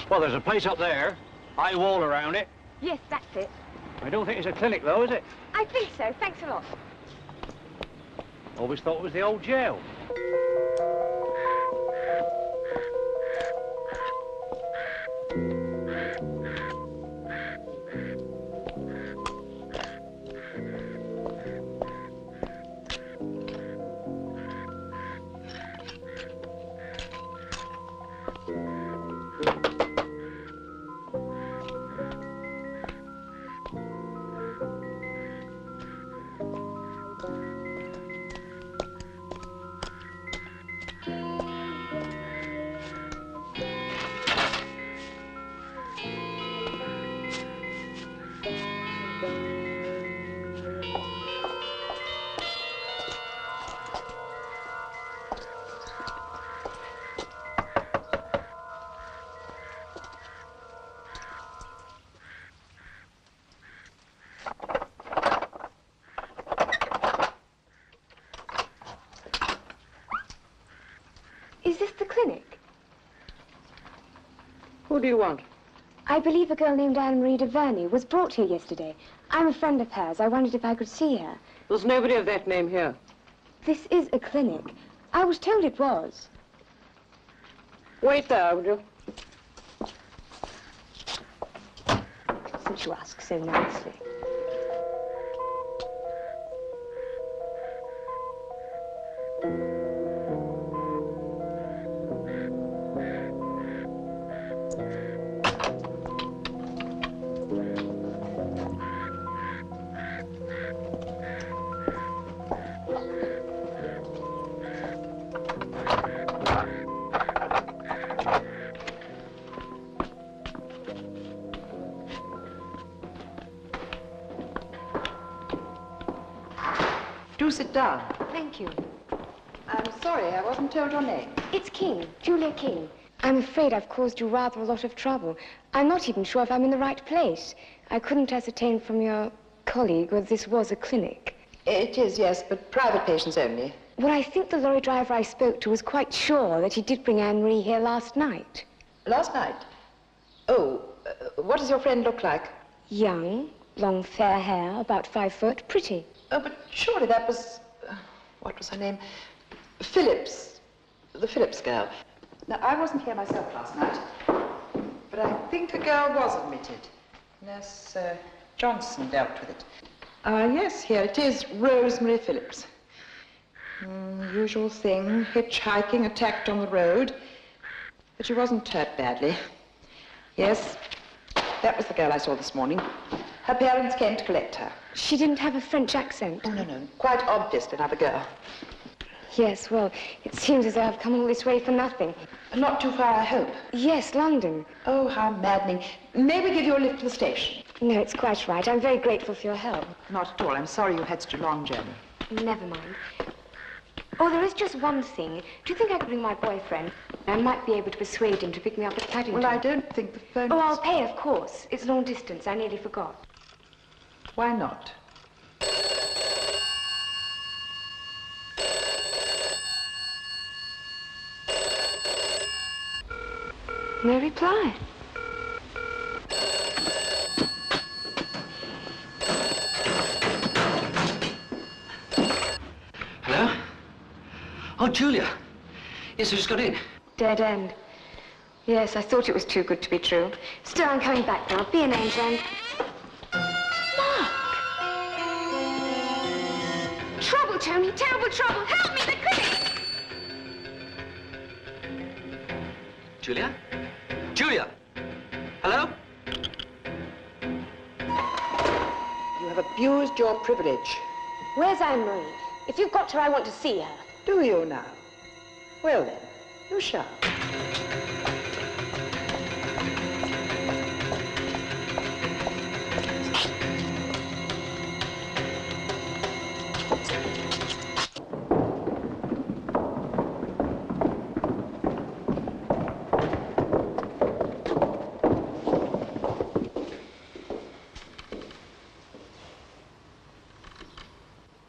Well, there's a place up there. High wall around it. Yes, that's it. I don't think it's a clinic, though, is it? I think so. Thanks a lot. Always thought it was the old jail. Do you want? I believe a girl named Anne-Marie de Verney was brought here yesterday. I'm a friend of hers. I wondered if I could see her. There's nobody of that name here. This is a clinic. I was told it was. Wait there, would you? Since you ask so nicely. Sit down. Thank you. I'm sorry, I wasn't told your name. It's King, Julia King. I'm afraid I've caused you rather a lot of trouble. I'm not even sure if I'm in the right place. I couldn't ascertain from your colleague whether this was a clinic. It is, yes, but private patients only. Well, I think the lorry driver I spoke to was quite sure that he did bring Anne-Marie here last night. Last night? Oh, uh, what does your friend look like? Young, long fair hair, about five foot, pretty. Oh, but surely that was... Uh, what was her name? Phillips. The Phillips girl. Now, I wasn't here myself last night, but I think a girl was admitted. Nurse uh, Johnson dealt with it. Ah, yes, here it is, Rosemary Phillips. Mm, usual thing, hitchhiking, attacked on the road. But she wasn't hurt badly. Yes, that was the girl I saw this morning. Her parents came to collect her. She didn't have a French accent. Oh, no, no, quite obviously another girl. Yes, well, it seems as though I've come all this way for nothing. Not too far, I hope. Yes, London. Oh, how maddening. May we give you a lift to the station? No, it's quite right. I'm very grateful for your help. Not at all. I'm sorry you had such a long journey. Never mind. Oh, there is just one thing. Do you think I could bring my boyfriend? I might be able to persuade him to pick me up at Paddington. Well, I don't think the phone... Oh, I'll pay, of course. It's long distance. I nearly forgot. Why not? No reply. Hello? Oh, Julia. Yes, I just got in. Dead end. Yes, I thought it was too good to be true. Still, I'm coming back now. Be an angel and... Tony, terrible trouble. Help me, the clinic. Julia? Julia! Hello? You have abused your privilege. Where's Anne-Marie? If you've got her, I want to see her. Do you now? Well then, you shall.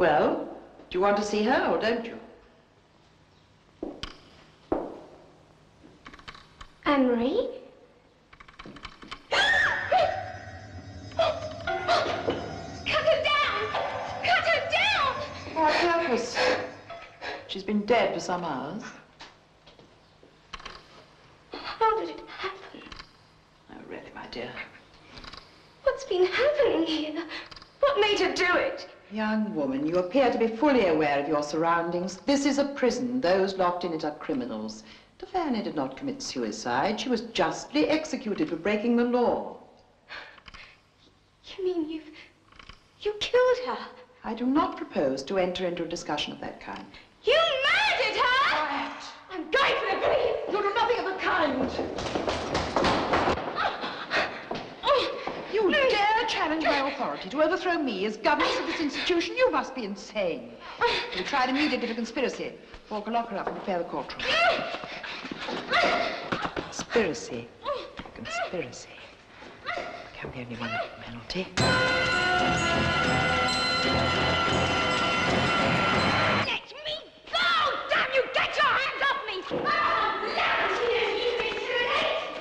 Well, do you want to see her or don't you? Anne-Marie? Cut her down! Cut her down! What purpose? She's been dead for some hours. How did it happen? Oh, really, my dear. What's been happening here? What made her do it? Young woman, you appear to be fully aware of your surroundings. This is a prison. Those locked in it are criminals. Tavernier did not commit suicide. She was justly executed for breaking the law. You mean you've... you killed her? I do not propose to enter into a discussion of that kind. You murdered her! Quiet! I'm going for the police! You'll do nothing of the kind! You dare challenge my authority to overthrow me as governess of this institution? You must be insane. Be tried immediately for conspiracy. Walker, lock her up and prepare the courtroom. Conspiracy. Conspiracy. Can be only one penalty. Let me go! Damn you! Get your hands off me! Oh,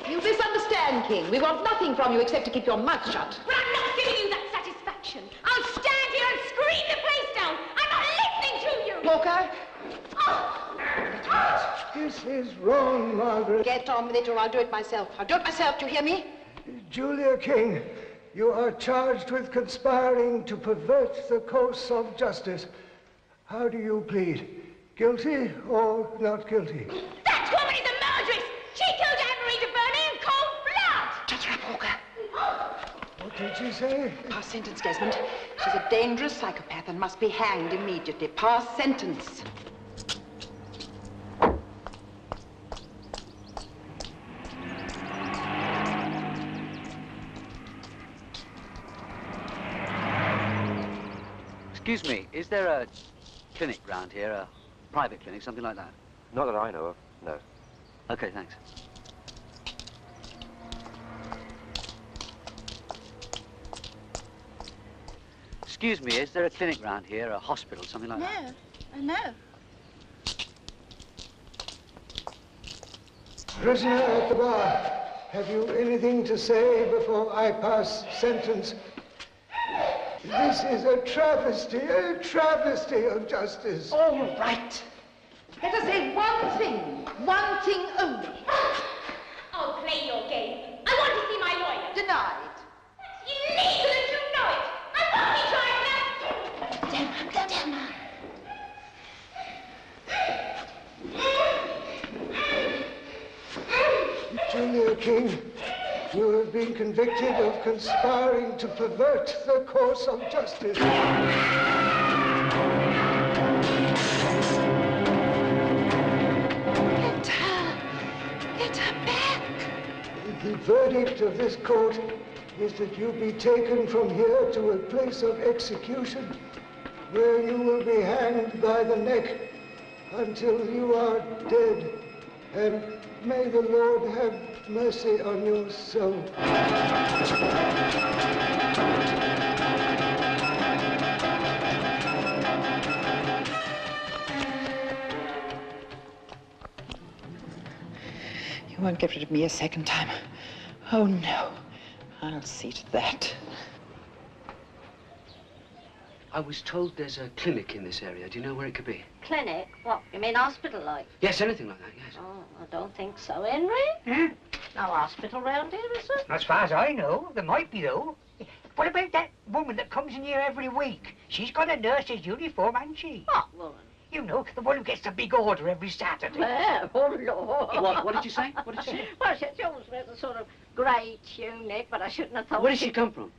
you misunderstand, King. We want nothing from you except to keep your mouth shut. But I'm not giving you that satisfaction. I'll stand here and scream the place down. I'm not listening to you. Walker, oh. This is wrong, Margaret. get on with it or I'll do it myself. I'll do it myself, do you hear me? Julia King, you are charged with conspiring to pervert the course of justice. How do you plead? Guilty or not guilty? That woman is a murderess. She killed Anne-Marie de Verney in cold blood. Shut her up, Walker. What did she say? Pass sentence, Desmond. She's a dangerous psychopath and must be hanged immediately. Pass sentence. Excuse me, is there a clinic round here, a private clinic, something like that? Not that I know of, no. Okay, thanks. Excuse me, is there a clinic round here, a hospital, something like that? No, I know. Prisoner at the bar, have you anything to say before I pass sentence? This is a travesty, a travesty of justice. All right. Let us say one thing, one thing only. I'll play your game. I want to see my lawyer. Denied. That's illegal and you know it. I won't be trying that. Demma, Demma. Julia King, you have been convicted of conspiring to pervert the course of justice. Get her. Get her back. The verdict of this court is that you be taken from here to a place of execution where you will be hanged by the neck until you are dead. And may the Lord have mercy on your soul. You won't get rid of me a second time. Oh, no. I'll see to that. I was told there's a clinic in this area. Do you know where it could be? Clinic? What, you mean hospital-like? Yes, anything like that, yes. Oh, I don't think so, Henry. No hospital round here, is there? As far as I know, there might be, though. What about that woman that comes in here every week? She's got a nurse's uniform, hasn't she? What woman? You know, the one who gets the big order every Saturday. Well, oh, Lord. What- what did you say? What did you say? Well, she, she always wears a sort of grey tunic, but I shouldn't have thought... Where does she come from?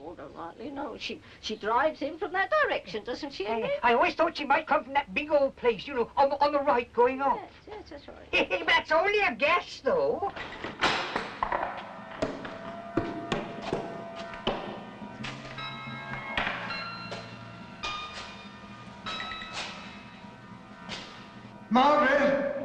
Oh, don't rightly know. She, she drives in from that direction, doesn't she, Amy? I always thought she might come from that big old place, you know, on the, on the right going up. Yes, yes, that's right. That's only a guess, though. Margaret!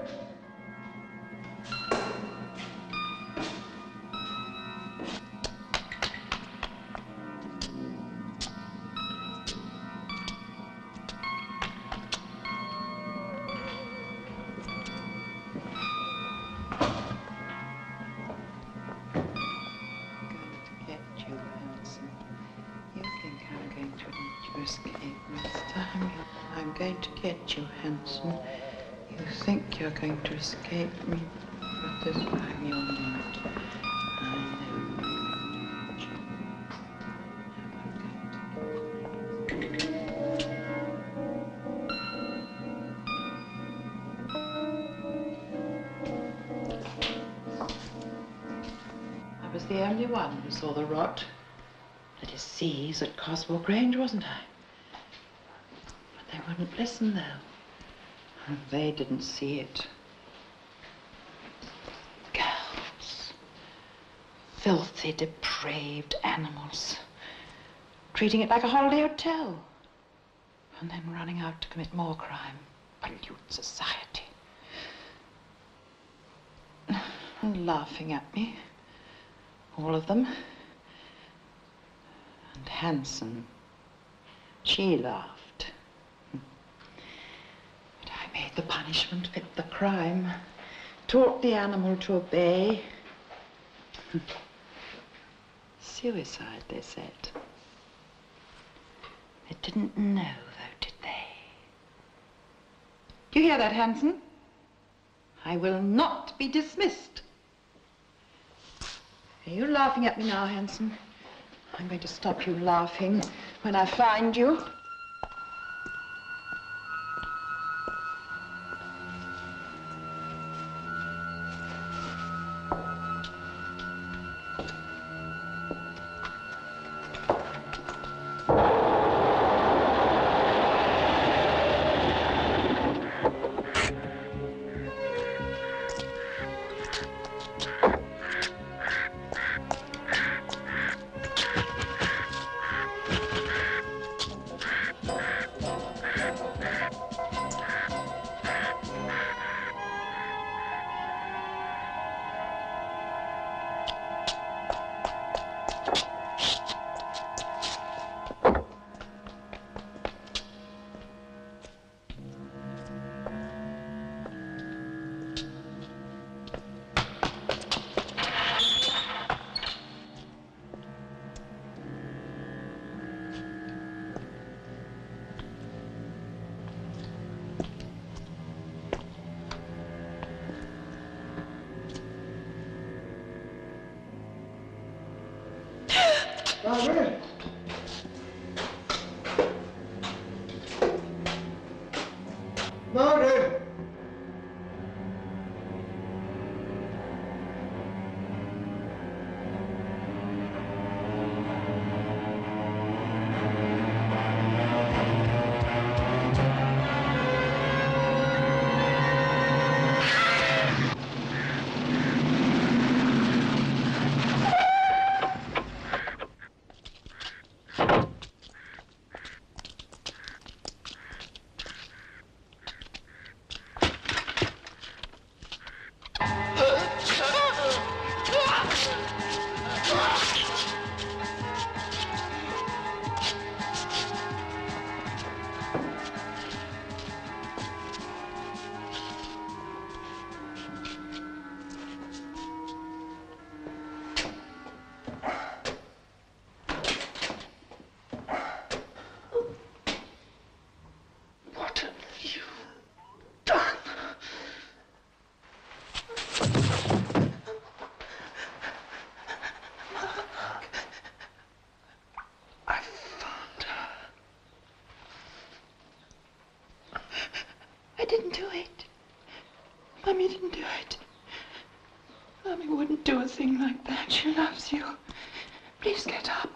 Going to escape me, but this time you're not. I was the only one who saw the rot. The disease at Coswell Grange, wasn't I? But they wouldn't listen, though. They didn't see it. Girls. Filthy, depraved animals. Treating it like a holiday hotel. And then running out to commit more crime. Pollute society. And laughing at me. All of them. And Hanson. She laughed. But I made the punishment fit the crime. Taught the animal to obey. Suicide, they said. They didn't know, though, did they? You hear that, Hanson? I will not be dismissed. Are you laughing at me now, Hanson? I'm going to stop you laughing when I find you. Mummy didn't do it. Mummy wouldn't do a thing like that. She loves you. Please get up.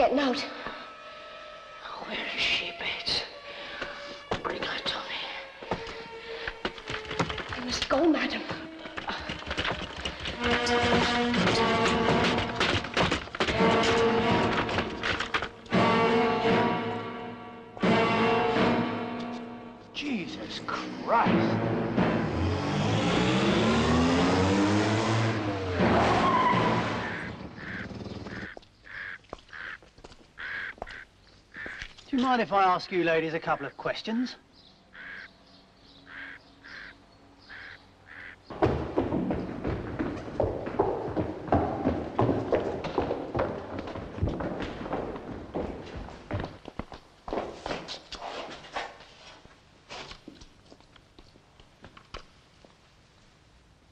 Getting out. Mind if I ask you ladies a couple of questions?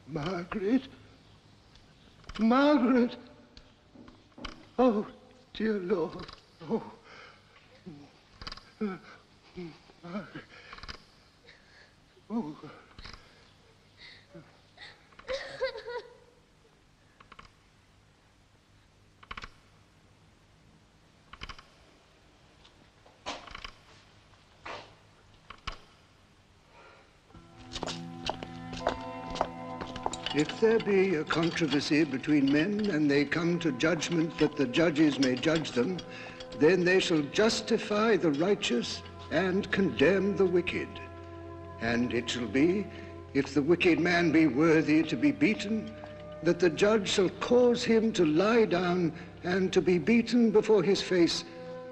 Margaret? Margaret? Oh, dear Lord. Oh. Uh, Margaret. Oh. If there be a controversy between men and they come to judgment that the judges may judge them, then they shall justify the righteous and condemn the wicked. And it shall be, if the wicked man be worthy to be beaten, that the judge shall cause him to lie down and to be beaten before his face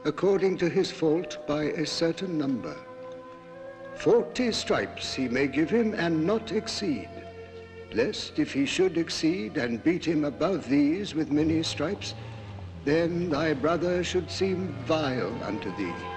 according to his fault by a certain number. Forty stripes he may give him and not exceed, lest if he should exceed and beat him above these with many stripes, then thy brother should seem vile unto thee.